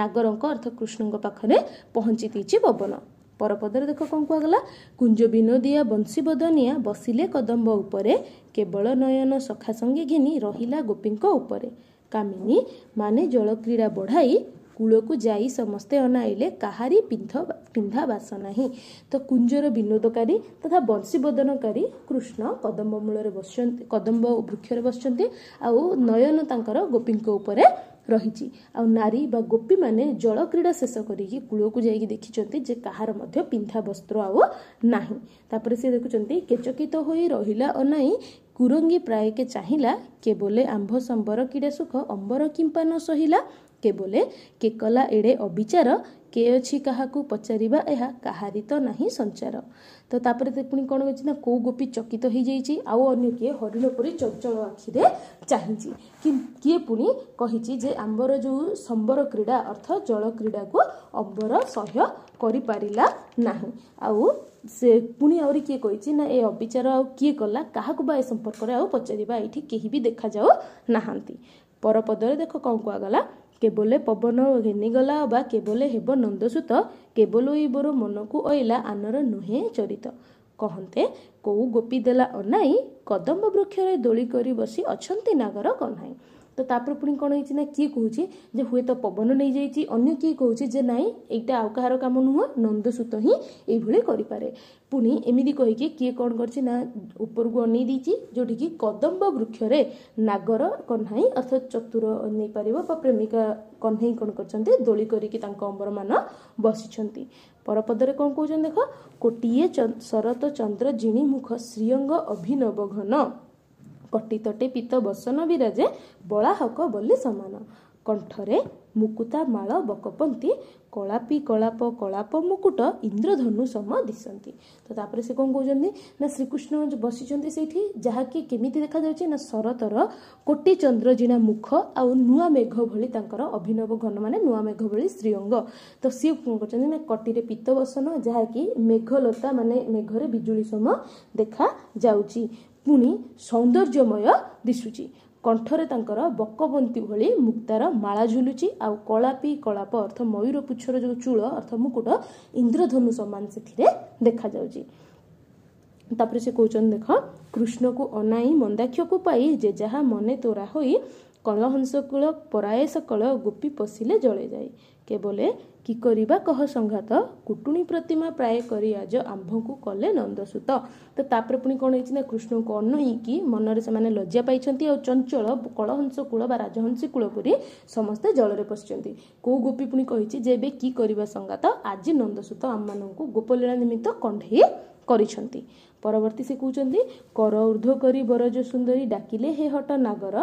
Speaker 1: ନାଗରଙ୍କ ଅର୍ଥ କୃଷ୍ଣଙ୍କ ପାଖରେ ପହଞ୍ଚି ଦେଇଛି ପବନ। ପରପଦରେ ଦେଖ କ'ଣ କୁହାଗଲା? କୁଞ୍ଜ ବିନୋଦିଆ ବଂଶୀବଦନିଆ ବସିଲେ କଦମ୍ବ ଉପରେ କେବଳ ନୟନ ସଖା ସଙ୍ଗେ ଘେନି ରହିଲା ଗୋପୀଙ୍କ ଉପରେ। କାମିନୀ ମାନେ ଜଳକ୍ରୀଡ଼ା ବଢ଼ାଇ କୂଳକୁ ଯାଇ ସମସ୍ତେ ଅନାଇଲେ କାହାରି ପିନ୍ଧ ପିନ୍ଧା ବାସ ନାହିଁ। ତ କୁଞ୍ଜର ବିନୋଦକାରୀ ତଥା ବଂଶୀବଦନକାରୀ କୃଷ୍ଣ କଦମ୍ବ ମୂଳରେ ବସିଛନ୍ତି କଦମ୍ବ ବୃକ୍ଷରେ ବସିଛନ୍ତି ଆଉ ନୟନ ତାଙ୍କର ଗୋପୀଙ୍କ ଉପରେ ରହିଛି। ଆଉ ନାରୀ ବା ଗୋପୀମାନେ ଜଳ କ୍ରୀଡ଼ା ଶେଷ କରିକି କୂଳକୁ ଯାଇକି ଦେଖିଛନ୍ତି ଯେ କାହାର ମଧ୍ୟ ପିନ୍ଧା ବସ୍ତ୍ର ଆଉ ନାହିଁ। ତାପରେ ସେ ଦେଖୁଛନ୍ତି କେଚକିତ ହୋଇ ରହିଲା ଅନାଇ କୁରଙ୍ଗୀ ପ୍ରାୟକେ ଚାହିଁଲା କେବଲେ ଆମ୍ଭ ସମ୍ବର କିଡ଼ା ସୁଖ ଅମ୍ବର କିମ୍ପା ନ ସହିଲା କେବଲେ କେକଲା ଏଡ଼େ ଅବିଚାର କେ ଅଛି କାହାକୁ ପଚାରିବା ଏହା କାହାରି ତ ନାହିଁ ସଞ୍ଚାର। ତ ତାପରେ ପୁଣି କ'ଣ ହେଇଛି ନା କେଉଁ ଗୋପୀ ଚକିତ ହେଇଯାଇଛି ଆଉ ଅନ୍ୟ କିଏ ହରିଣ ପରି ଚଞ୍ଚଳ ଆଖିରେ ଚାହିଁଛି। କିଏ ପୁଣି କହିଛି ଯେ ଆମ୍ବର ଯେଉଁ ସମ୍ବର କ୍ରୀଡ଼ା ଅର୍ଥ ଜଳ କ୍ରୀଡ଼ାକୁ ଅମ୍ବର ସହ୍ୟ କରିପାରିଲା ନାହିଁ। ଆଉ ସେ ପୁଣି ଆହୁରି କିଏ କହିଛି ନା ଏ ଅବିଚାର ଆଉ କିଏ କଲା କାହାକୁ ବା ଏ ସମ୍ପର୍କରେ ଆଉ ପଚାରିବା ଏଇଠି କେହି ବି ଦେଖାଯାଉ ନାହାନ୍ତି। ପରପଦରେ ଦେଖ କ'ଣ କୁହାଗଲା। କେବଲେ ପବନ ଘେନିଗଲା ଅବା କେବଲେ ହେବ ନନ୍ଦସୁତ କେବଲ ଇବର ମନକୁ ଅଇଲା ଆନର ନୁହେଁ ଚରିତ। କହନ୍ତେ କୋଉ ଗୋପୀ ଦେଲା ଅନାଇ କଦମ୍ବ ବୃକ୍ଷରେ ଦୋଳି କରି ବସି ଅଛନ୍ତି ନାଗର କହ୍ନାଇ। ତ ତାପରେ ପୁଣି କ'ଣ ହେଇଛି ନା କିଏ କହୁଛି ଯେ ହୁଏତ ପବନ ନେଇଯାଇଛି ଅନ୍ୟ କିଏ କହୁଛି ଯେ ନାଇଁ ଏଇଟା ଆଉ କାହାର କାମ ନୁହଁ ନନ୍ଦସୁତ ହିଁ ଏଇଭଳି କରିପାରେ। ପୁଣି ଏମିତି କହିକି କିଏ କ'ଣ କରିଛି ନା ଉପରକୁ ଅନେଇ ଦେଇଛି ଯୋଉଠିକି କଦମ୍ବ ବୃକ୍ଷରେ ନାଗର କହ୍ନାଇ ଅର୍ଥାତ୍ ଚତୁର ନେଇପାରିବ ବା ପ୍ରେମିକା କହ୍ନେଇ କ'ଣ କରିଛନ୍ତି ଦୋଳି କରିକି ତାଙ୍କ ଅମ୍ବରମାନ ବସିଛନ୍ତି। ପରପଦରେ କ'ଣ କହୁଛନ୍ତି ଦେଖ କୋଟିଏ ଶରତ ଚନ୍ଦ୍ର ଜିଣି ମୁଖ ଶ୍ରୀଅଙ୍ଗ ଅଭିନବ ଘନ। କଟିତଟେ ପିତ ବସନ ବିରାଜେ ବଳାହକ ବୋଲି ସମାନ। କଣ୍ଠରେ ମୁକୁତା ମାଳ ବକପନ୍ତି କଳାପି କଳାପ କଳାପ ମୁକୁଟ ଇନ୍ଦ୍ରଧନୁ ସମ ଦିଶନ୍ତି। ତ ତାପରେ ସେ କ'ଣ କହୁଛନ୍ତି? ନା ଶ୍ରୀକୃଷ୍ଣ ବସିଛନ୍ତି ସେଇଠି ଯାହାକି କେମିତି ଦେଖାଯାଉଛି? ନା ଶରତର କୋଟି ଚନ୍ଦ୍ରଜିଣା ମୁଖ ଆଉ ନୂଆ ମେଘ ଭଳି ତାଙ୍କର ଅଭିନବ ଘନ ମାନେ ନୂଆ ମେଘ ଭଳି ଶ୍ରୀଅଙ୍ଗ। ତ ସିଏ କ'ଣ କରୁଛନ୍ତି ନା କଟିରେ ପିତ ବସନ ଯାହାକି ମେଘଲତା ମାନେ ମେଘରେ ବିଜୁଳି ସମ ଦେଖାଯାଉଛି। ପୁଣି ସୌନ୍ଦର୍ଯ୍ୟମୟ ଦିଶୁଛି। କଣ୍ଠରେ ତାଙ୍କର ବକବନ୍ତୀ ଭଳି ମୁକ୍ତାର ମାଳା ଝୁଲୁଛି। ଆଉ କଳାପି କଳାପ ଅର୍ଥ ମୟୂର ପୁଚ୍ଛର ଯୋଉ ଚୂଳ ଅର୍ଥ ମୁକୁଟ ଇନ୍ଦ୍ରଧନୁ ସମାନ ସେଥିରେ ଦେଖାଯାଉଛି। ତାପରେ ସେ କହୁଛନ୍ତି ଦେଖ କୃଷ୍ଣକୁ ଅନାଇ ମନ୍ଦାକ୍ଷକୁ ପାଇ ଯେ ଯାହା ମନେ ତୋରା ହୋଇ କଳହଂସ କୂଳ ପରାଏ ସକଳ ଗୋପୀ ପଶିଲେ ଜଳେ ଯାଇ କେବଲେ କି କରିବା କହ ସଂଘାତ କୁଟୁଣୀ ପ୍ରତିମା ପ୍ରାୟ କରି ଆଜ ଆମ୍ଭଙ୍କୁ କଲେ ନନ୍ଦସୁତ। ତ ତାପରେ ପୁଣି କ'ଣ ହେଇଛି ନା କୃଷ୍ଣଙ୍କୁ ଅନଇକି ମନରେ ସେମାନେ ଲଜ୍ଜା ପାଇଛନ୍ତି ଆଉ ଚଞ୍ଚଳ କଳହଂସ କୂଳ ବା ରାଜହଂସୀ କୂଳ ପରି ସମସ୍ତେ ଜଳରେ ପଶିଛନ୍ତି। କୋଉ ଗୋପୀ ପୁଣି କହିଛି ଯେ ଏବେ କି କରିବା ସଂଘାତ ଆଜି ନନ୍ଦସୁତ ଆମମାନଙ୍କୁ ଗୋପଲୀଳା ନିମିତ୍ତ କଣ୍ଢେଇ କରିଛନ୍ତି। ପରବର୍ତ୍ତୀ ସେ କହୁଛନ୍ତି କର ଉର୍ଦ୍ଧ୍ୱ କରି ବରଜ ସୁନ୍ଦରୀ ଡାକିଲେ ହେ ହଟ ନାଗର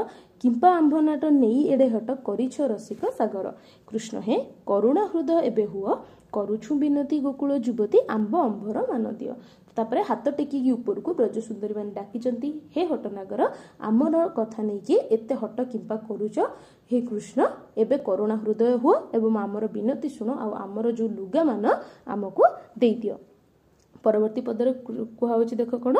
Speaker 1: କିମ୍ବା ଆମ୍ଭନାଟ ନେଇ ଏଡ଼େ ହଟ କରିଛ ରସିକ ସାଗର। କୃଷ୍ଣ ହେ କରୁଣା ହୃଦୟ ଏବେ ହୁଅ କରୁଛୁ ବିନତି ଗୋକୁଳ ଯୁବତୀ ଆମ୍ବ ଅମ୍ଭର ମାନ ଦିଅ ତାପରେ ହାତ ଟେକିକି ଉପରକୁ ବ୍ରଜ ମାନେ ଡାକିଛନ୍ତି ହେ ହଟନାଗର ଆମର କଥା ନେଇକି ଏତେ ହଟ କିମ୍ବା କରୁଛ? ହେ କୃଷ୍ଣ ଏବେ କରୁଣା ହୃଦୟ ହୁଅ ଏବଂ ଆମର ବିନତି ଶୁଣ ଆଉ ଆମର ଯୋଉ ଲୁଗାମାନ ଆମକୁ ଦେଇଦିଅ। ପରବର୍ତ୍ତୀ ପଦରେ କୁହାହଉଛି ଦେଖ କ'ଣ?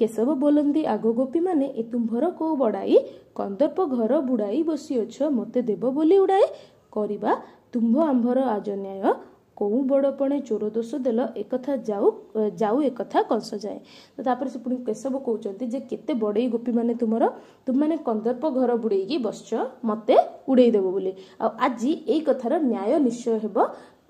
Speaker 1: କେଶବ ବୋଲନ୍ତି ଆଗ ଗୋପୀମାନେ ଏ ତୁମ୍ଭର କୋଉ ବଡ଼ାଇ କନ୍ଦର୍ପ ଘର ବୁଡ଼ାଇ ବସିଅଛ ମୋତେ ଦେବ ବୋଲି ଉଡ଼ାଏ କରିବା ତୁମ୍ଭ ଆମ୍ଭର ଆଜ ନ୍ୟାୟ କୋଉ ବଡ଼ପଣେ ଚୋର ଦୋଷ ଦେଲ ଏକଥା ଯାଉ ଯାଉ ଏକଥା କଂସ ଯାଏ। ତ ତାପରେ ସେ ପୁଣି କେଶବ କହୁଛନ୍ତି ଯେ କେତେ ବଡ଼େଇ ଗୋପୀମାନେ ତୁମର ତୁମମାନେ କନ୍ଦର୍ପ ଘର ବୁଡ଼େଇକି ବସିଛ ମୋତେ ଉଡ଼େଇ ଦେବ ବୋଲି। ଆଉ ଆଜି ଏଇ କଥାର ନ୍ୟାୟ ନିଶ୍ଚୟ ହେବ।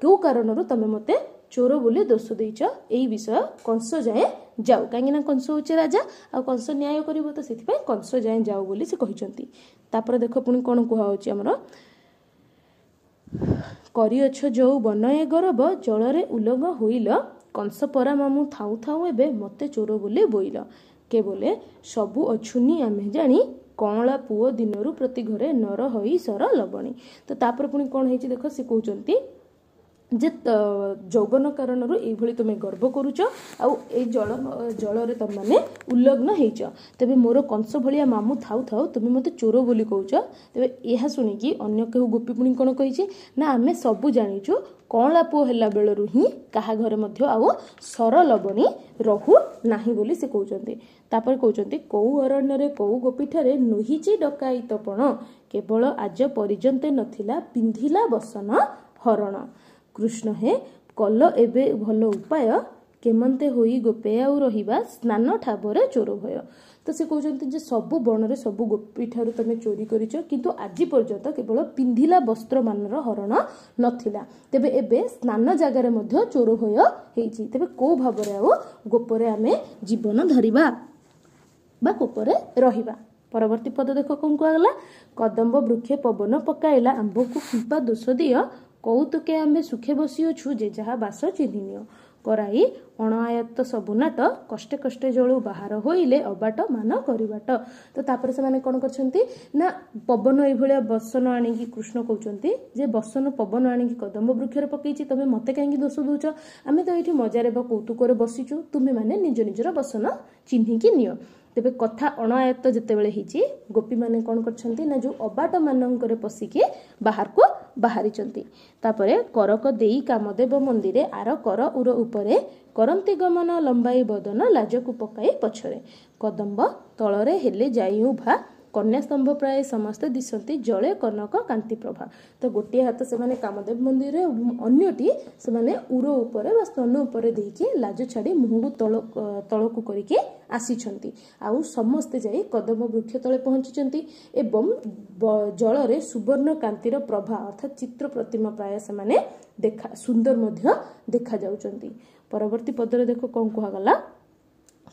Speaker 1: କେଉଁ କାରଣରୁ ତମେ ମୋତେ ଚୋର ବୋଲି ଦୋଷ ଦେଇଛ ଏଇ ବିଷୟ କଂସ ଯାଏଁ ଯାଉ କାହିଁକି ନା କଂସ ହେଉଛି ରାଜା ଆଉ କଂସ ନ୍ୟାୟ କରିବ ତ ସେଥିପାଇଁ କଂସ ଯାଏଁ ଯାଉ ବୋଲି ସେ କହିଛନ୍ତି। ତାପରେ ଦେଖ ପୁଣି କ'ଣ କୁହାହଉଛି ଆମର। କରିଅଛ ଯୋଉ ବନୟ ଗରବ ଜଳରେ ଉଲଙ୍ଗ ହୋଇଲ। କଂସ ପରା ମାମୁଁ ଥାଉ ଥାଉ ଏବେ ମୋତେ ଚୋର ବୋଲି ବୋଇଲ। କେବଲେ ସବୁ ଅଛୁନି ଆମେ ଜାଣି କଅଁଳା ପୁଅ ଦିନରୁ ପ୍ରତି ଘରେ ନର ହୋଇ ସର ଲବଣୀ। ତ ତାପରେ ପୁଣି କ'ଣ ହେଇଛି ଦେଖ ସେ କହୁଛନ୍ତି ଯେ ଯୌବନ କାରଣରୁ ଏଇଭଳି ତୁମେ ଗର୍ବ କରୁଛ ଆଉ ଏଇ ଜଳ ଜଳରେ ତମମାନେ ଉଲ୍ଲଗ୍ନ ହେଇଛ। ତେବେ ମୋର କଂସ ଭଳିଆ ମାମୁଁ ଥାଉ ଥାଉ ତୁମେ ମୋତେ ଚୋର ବୋଲି କହୁଛ। ତେବେ ଏହା ଶୁଣିକି ଅନ୍ୟ କେଉଁ ଗୋପୀ ପୁଣି କ'ଣ କହିଛି? ନା ଆମେ ସବୁ ଜାଣିଛୁ କଅଁଳା ପୁଅ ହେଲା ବେଳରୁ ହିଁ କାହା ଘରେ ମଧ୍ୟ ଆଉ ସର ଲବଣୀ ରହୁ ନାହିଁ ବୋଲି ସେ କହୁଛନ୍ତି। ତାପରେ କହୁଛନ୍ତି କୋଉ ଅରଣ୍ୟରେ କୋଉ ଗୋପୀଠାରେ ନୁହିଛି ଡକାଇତପଣ କେବଳ ଆଜ ପର୍ଯ୍ୟନ୍ତ ନଥିଲା ପିନ୍ଧିଲା ବସନ ହରଣ। କୃଷ୍ଣ ହେ। କଲ ଏବେ ଭଲ ଉପାୟ। କେମନ୍ତେ ହୋଇ ଗୋପେ ଆଉ ରହିବା ସ୍ନାନ ଠାବରେ ଚୋର ଭୟ। ତ ସେ କହୁଛନ୍ତି ଯେ ସବୁ ବଣରେ ସବୁ ଗୋପୀ ଠାରୁ ତମେ ଚୋରି କରିଛ କିନ୍ତୁ ଆଜି ପର୍ଯ୍ୟନ୍ତ କେବଳ ପିନ୍ଧିଲା ବସ୍ତ୍ରମାନର ହରଣ ନଥିଲା। ତେବେ ଏବେ ସ୍ନାନ ଜାଗାରେ ମଧ୍ୟ ଚୋର ଭୟ ହେଇଛି। ତେବେ କୋଉ ଭାବରେ ଆଉ ଗୋପରେ ଆମେ ଜୀବନ ଧରିବା ବା କୋପରେ ରହିବା? ପରବର୍ତ୍ତୀ ପଦ ଦେଖ କଣ କୁହାଗଲା? କଦମ୍ବ ବୃକ୍ଷେ ପବନ ପକାଇଲା ଆମ୍ବକୁ କିମ୍ପା ଦୋଷ ଦିଅ କୌତୁକେ ଆମ୍ଭେ ସୁଖେ ବସିଅଛୁ ଯେ ଯାହା ବାସ ଚିହ୍ନିନିଅ। କରାଇ ଅଣଆୟତ୍ତ ସବୁ ନାଟ କଷ୍ଟେ କଷ୍ଟେ ଜଳୁ ବାହାର ହୋଇଲେ ଅବାଟ ମାନ କରିବାଟ। ତ ତାପରେ ସେମାନେ କ'ଣ କରିଛନ୍ତି? ନା ପବନ ଏଇଭଳିଆ ବସନ ଆଣିକି କୃଷ୍ଣ କହୁଛନ୍ତି ଯେ ବସନ ପବନ ଆଣିକି କଦମ୍ବ ବୃକ୍ଷରେ ପକେଇଛି ତମେ ମୋତେ କାହିଁକି ଦୋଷ ଦଉଛ? ଆମେ ତ ଏଇଠି ମଜାରେ ବା କୌତୁକରେ ବସିଛୁ ତୁମେମାନେ ନିଜ ନିଜର ବସନ ଚିହ୍ନିକି ନିଅ। ତେବେ କଥା ଅଣଆୟତ୍ତ ଯେତେବେଳେ ହେଇଛି ଗୋପୀମାନେ କ'ଣ କରିଛନ୍ତି? ନା ଯୋଉ ଅବାଟ ମାନଙ୍କରେ ପଶିକି ବାହାରକୁ ବାହାରିଛନ୍ତି। ତାପରେ କରକ ଦେଇ କାମଦେବ ମନ୍ଦିରେ ଆର କର ଉର ଉପରେ କରନ୍ତି ଗମନ ଲମ୍ବାଇ ବଦନ ଲାଜକୁ ପକାଇ ପଛରେ। କଦମ୍ବ ତଳରେ ହେଲେ ଯାଇ ଉଭା କନ୍ୟାସ୍ତମ୍ଭ ପ୍ରାୟ ସମସ୍ତେ ଦିଶନ୍ତି ଜଳେ କନକ କାନ୍ତି ପ୍ରଭା ତ ଗୋଟିଏ ହାତ ସେମାନେ କାମଦେବ ମନ୍ଦିରରେ ଅନ୍ୟଟି ସେମାନେ ଉର ଉପରେ ବା ସ୍ତନ ଉପରେ ଦେଇକି ଲାଜ ଛାଡ଼ି ମୁହଁକୁ ତଳ ତଳକୁ କରିକି ଆସିଛନ୍ତି। ଆଉ ସମସ୍ତେ ଯାଇ କଦମ୍ବ ବୃକ୍ଷ ତଳେ ପହଞ୍ଚିଛନ୍ତି ଏବଂ ଜଳରେ ସୁବର୍ଣ୍ଣ କାନ୍ତିର ପ୍ରଭା ଅର୍ଥାତ୍ ଚିତ୍ର ପ୍ରତିମା ପ୍ରାୟ ସେମାନେ ଦେଖା ସୁନ୍ଦର ମଧ୍ୟ ଦେଖାଯାଉଛନ୍ତି। ପରବର୍ତ୍ତୀ ପଦରେ ଦେଖ କ'ଣ କୁହାଗଲା?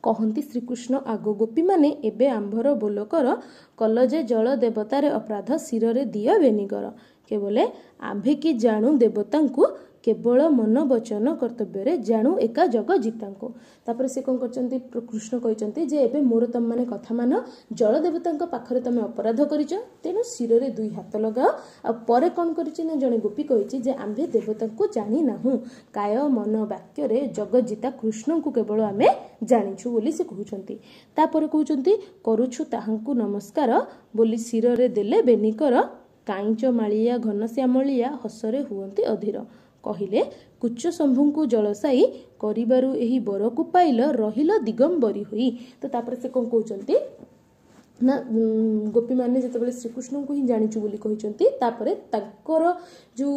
Speaker 1: କହନ୍ତି ଶ୍ରୀକୃଷ୍ଣ ଆଗ ଗୋପୀମାନେ ଏବେ ଆମ୍ଭର ବୋଲକର କଲ ଯେ ଜଳ ଦେବତାରେ ଅପରାଧ ଶିରରେ ଦିଅ ବେନିକର କେବଳେ ଆମ୍ଭେ କି ଜାଣୁ ଦେବତାଙ୍କୁ କେବଳ ମନ ବଚନ କର୍ତ୍ତବ୍ୟରେ ଜାଣୁ ଏକା ଜଗ ଜିତାଙ୍କୁ। ତାପରେ ସେ କ'ଣ କରିଛନ୍ତି କୃଷ୍ଣ କହିଛନ୍ତି ଯେ ଏବେ ମୋର ତମମାନେ କଥା ମାନ ଜଳ ଦେବତାଙ୍କ ପାଖରେ ତମେ ଅପରାଧ କରିଛ ତେଣୁ ଶିରରେ ଦୁଇ ହାତ ଲଗାଅ। ଆଉ ପରେ କ'ଣ କରିଛି ନା ଜଣେ ଗୋପୀ କହିଛି ଯେ ଆମ୍ଭେ ଦେବତାଙ୍କୁ ଜାଣିନାହୁଁ କାୟ ମନ ବାକ୍ୟରେ ଜଗଜିତା କୃଷ୍ଣଙ୍କୁ କେବଳ ଆମେ ଜାଣିଛୁ ବୋଲି ସେ କହୁଛନ୍ତି। ତାପରେ କହୁଛନ୍ତି କରୁଛୁ ତାହାଙ୍କୁ ନମସ୍କାର ବୋଲି ଶିରରେ ଦେଲେ ବେନିକର। କାଇଁଚ ମାଳିଆ ଘନଶ୍ୟାମଳିଆ ହସରେ ହୁଅନ୍ତି ଅଧୀର। କହିଲେ କୁଚ ଶମ୍ଭୁଙ୍କୁ ଜଳସାଇ କରିବାରୁ ଏହି ବରକୁ ପାଇଲ ରହିଲ ଦିଗମ୍ବରୀ ହୋଇ। ତ ତାପରେ ସେ କ'ଣ କହୁଛନ୍ତି? ନା ଉଁ, ଗୋପୀମାନେ ଯେତେବେଳେ ଶ୍ରୀକୃଷ୍ଣଙ୍କୁ ହିଁ ଜାଣିଛୁ ବୋଲି କହିଛନ୍ତି ତାପରେ ତାଙ୍କର ଯେଉଁ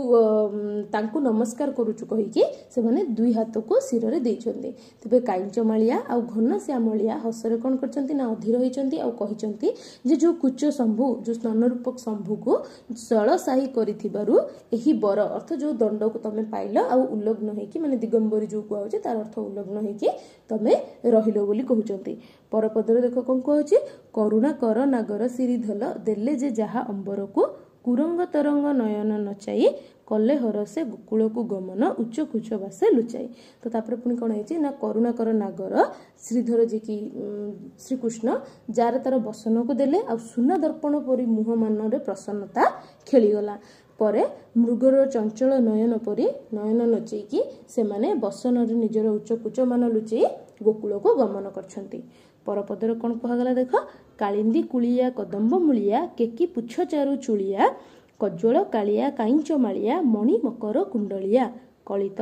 Speaker 1: ତାଙ୍କୁ ନମସ୍କାର କରୁଛୁ କହିକି ସେମାନେ ଦୁଇ ହାତକୁ ଶିରରେ ଦେଇଛନ୍ତି। ତେବେ କାଇଁଚମାଳିଆ ଆଉ ଘନ ଶ୍ୟାମଳିଆ ହସରେ କ'ଣ କରିଛନ୍ତି ନା ଅଧୀର ହୋଇଛନ୍ତି ଆଉ କହିଛନ୍ତି ଯେ ଯେଉଁ କୁଚ ଶମ୍ଭୁ ଯେଉଁ ସ୍ନନରୂପକ ଶମ୍ଭୁକୁ ଜଳସାହି କରିଥିବାରୁ ଏହି ବର ଅର୍ଥ ଯେଉଁ ଦଣ୍ଡକୁ ତମେ ପାଇଲ ଆଉ ଉଲ୍ଲଗ୍ନ ହେଇକି ମାନେ ଦିଗମ୍ବରୀ ଯେଉଁ କୁହାଉଛି ତାର ଅର୍ଥ ଉଲ୍ଲଗ୍ନ ହେଇକି ତମେ ରହିଲ ବୋଲି କହୁଛନ୍ତି। ପରପଦରେ ଦେଖ କ'ଣ କୁହାଉଛି କରୁଣା କର ନାଗର ସିରିଧଲ ଦେଲେ ଯେ ଯାହା ଅମ୍ବରକୁ କୁରଙ୍ଗ ତରଙ୍ଗ ନୟନ ନଚାଇ କଲେ ହରସେ ଗୋକୁଳକୁ ଗମନ ଉଚ୍ଚ କୁଚ ବାସେ ଲୁଚାଇ। ତ ତାପରେ ପୁଣି କ'ଣ ହେଇଛି? ନା କରୁଣାକର ନାଗର ଶ୍ରୀଧର ଯିଏକି ଉଁ, ଶ୍ରୀକୃଷ୍ଣ ଯାହାର ତାର ବସନକୁ ଦେଲେ ଆଉ ସୁନା ଦର୍ପଣ ପରି ମୁହଁ ମାନରେ ପ୍ରସନ୍ନତା ଖେଳିଗଲା। ପରେ ମୃଗର ଚଞ୍ଚଳ ନୟନ ପରି ନୟନ ନଚେଇକି ସେମାନେ ବସନରେ ନିଜର ଉଚ୍ଚ କୁଚମାନ ଲୁଚେଇ ଗୋକୁଳକୁ ଗମନ କରିଛନ୍ତି। ପରପଦରେ କ'ଣ କୁହାଗଲା ଦେଖ? କାଳିନ୍ଦୀ କୁଳିଆ କଦମ୍ବ ମୂଳିଆ କେକି ପୁଛ ଚାରୁ ଚୁଳିଆ କଜ୍ୱଳ କାଳିଆ କାଇଁଚ ମାଳିଆ ମଣି ମକର କୁଣ୍ଡଳିଆ କଳିତ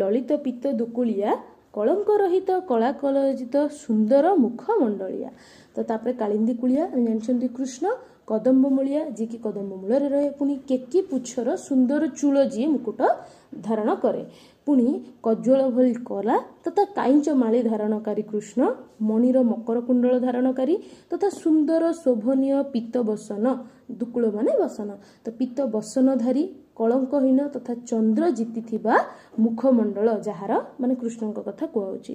Speaker 1: ଲଳିତ ପିତ ଦୁକୁଳିଆ କଳଙ୍କ ରହିତ କଳା କଳଜିତ ସୁନ୍ଦର ମୁଖ ମଣ୍ଡଳିଆ। ତ ତାପରେ କାଳିନ୍ଦୀ କୁଳିଆ ଆମେ ଜାଣିଛନ୍ତି କୃଷ୍ଣ କଦମ୍ବ ମୂଳିଆ ଯିଏକି କଦମ୍ବ ମୂଳରେ ରହେ ପୁଣି କେକି ପୁଚ୍ଛର ସୁନ୍ଦର ଚୂଳ ଯିଏ ମୁକୁଟ ଧାରଣ କରେ। ପୁଣି କଜ୍ୱଳ ଭଳି କଲା ତଥା କାଇଁଚ ମାଳି ଧାରଣକାରୀ କୃଷ୍ଣ ମଣିର ମକର କୁଣ୍ଡଳ ଧାରଣକାରୀ ତଥା ସୁନ୍ଦର ଶୋଭନୀୟ ପିତ ବସନ ଦୁକୁଳ ମାନେ ବସନ। ତ ପିତ ବସନଧାରୀ କଳଙ୍କହୀନ ତଥା ଚନ୍ଦ୍ର ଜିତିଥିବା ମୁଖମଣ୍ଡଳ ଯାହାର ମାନେ କୃଷ୍ଣଙ୍କ କଥା କୁହାଉଛି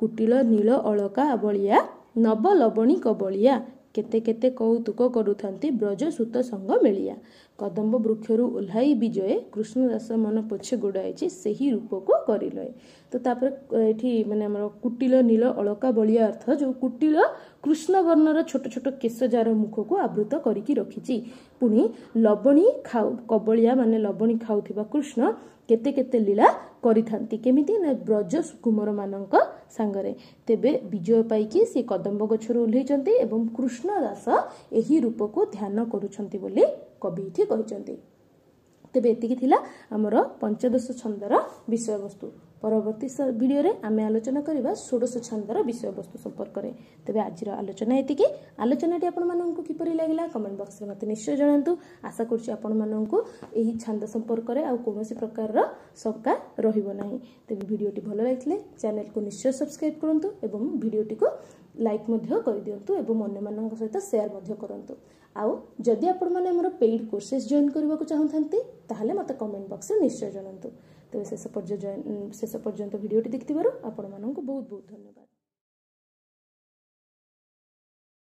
Speaker 1: କୁଟିଳ ନୀଳ ଅଳକା ବଳିଆ ନବ ଲବଣୀ କବଳିଆ କେତେ କେତେ କୌତୁକ କରୁଥାନ୍ତି ବ୍ରଜ ସୁତ ସଙ୍ଗ ମିଳିଆ। କଦମ୍ବ ବୃକ୍ଷରୁ ଓହ୍ଲାଇ ବିଜୟ କୃଷ୍ଣଦାସ ମନ ପଛେ ଗୋଡ଼ାଇଛି ସେହି ରୂପକୁ କରିଲଏ। ତ ତାପରେ ଏଠି ମାନେ ଆମର କୁଟିଳ ନୀଳ ଅଳକା ବଳିଆ ଅର୍ଥ ଯେଉଁ କୁଟିଳ କୃଷ୍ଣ ବର୍ଣ୍ଣର ଛୋଟ ଛୋଟ କେଶ ଯାର ମୁଖକୁ ଆବୃତ କରିକି ରଖିଛି। ପୁଣି ଲବଣୀ ଖାଉ କବଳିଆ ମାନେ ଲବଣୀ ଖାଉଥିବା କୃଷ୍ଣ କେତେ କେତେ ଲୀଳା କରିଥାନ୍ତି। କେମିତି ନା ବ୍ରଜ ସୁକୁମର ମାନଙ୍କ ସାଙ୍ଗରେ। ତେବେ ବିଜୟ ପାଇକି ସେ କଦମ୍ବ ଗଛରୁ ଓହ୍ଲେଇଛନ୍ତି ଏବଂ କୃଷ୍ଣ ଦାସ ଏହି ରୂପକୁ ଧ୍ୟାନ କରୁଛନ୍ତି ବୋଲି କବି ଏଠି କହିଛନ୍ତି। ତେବେ ଏତିକି ଥିଲା ଆମର ପଞ୍ଚଦଶ ଛନ୍ଦର ବିଷୟବସ୍ତୁ। ପରବର୍ତ୍ତୀ ଭିଡ଼ିଓରେ ଆମେ ଆଲୋଚନା କରିବା ଷୋଡ଼ଶ ଛନ୍ଦର ବିଷୟବସ୍ତୁ ସମ୍ପର୍କରେ। ତେବେ ଆଜିର ଆଲୋଚନା ଏତିକି। ଆଲୋଚନାଟି ଆପଣମାନଙ୍କୁ କିପରି ଲାଗିଲା କମେଣ୍ଟ ବକ୍ସରେ ମୋତେ ନିଶ୍ଚୟ ଜଣାନ୍ତୁ। ଆଶା କରୁଛି ଆପଣମାନଙ୍କୁ ଏହି ଛାନ୍ଦ ସମ୍ପର୍କରେ ଆଉ କୌଣସି ପ୍ରକାରର ଶଙ୍କା ରହିବ ନାହିଁ। ତେବେ ଭିଡ଼ିଓଟି ଭଲ ଲାଗିଥିଲେ ଚ୍ୟାନେଲକୁ ନିଶ୍ଚୟ ସବସ୍କ୍ରାଇବ୍ କରନ୍ତୁ ଏବଂ ଭିଡ଼ିଓଟିକୁ ଲାଇକ୍ ମଧ୍ୟ କରିଦିଅନ୍ତୁ ଏବଂ ଅନ୍ୟମାନଙ୍କ ସହିତ ସେୟାର ମଧ୍ୟ କରନ୍ତୁ। ଆଉ ଯଦି ଆପଣମାନେ ଆମର ପେଇଡ୍ କୋର୍ସେସ୍ ଜଏନ୍ କରିବାକୁ ଚାହୁଁଥାନ୍ତି ତାହେଲେ ମୋତେ କମେଣ୍ଟ ବକ୍ସରେ ନିଶ୍ଚୟ ଜଣାନ୍ତୁ ତେବେ ଶେଷ ପର୍ଯ୍ୟନ୍ତ ଶେଷ ପର୍ଯ୍ୟନ୍ତ ଭିଡ଼ିଓଟି ଦେଖିଥିବାରୁ ଆପଣମାନଙ୍କୁ ବହୁତ ବହୁତ ଧନ୍ୟବାଦ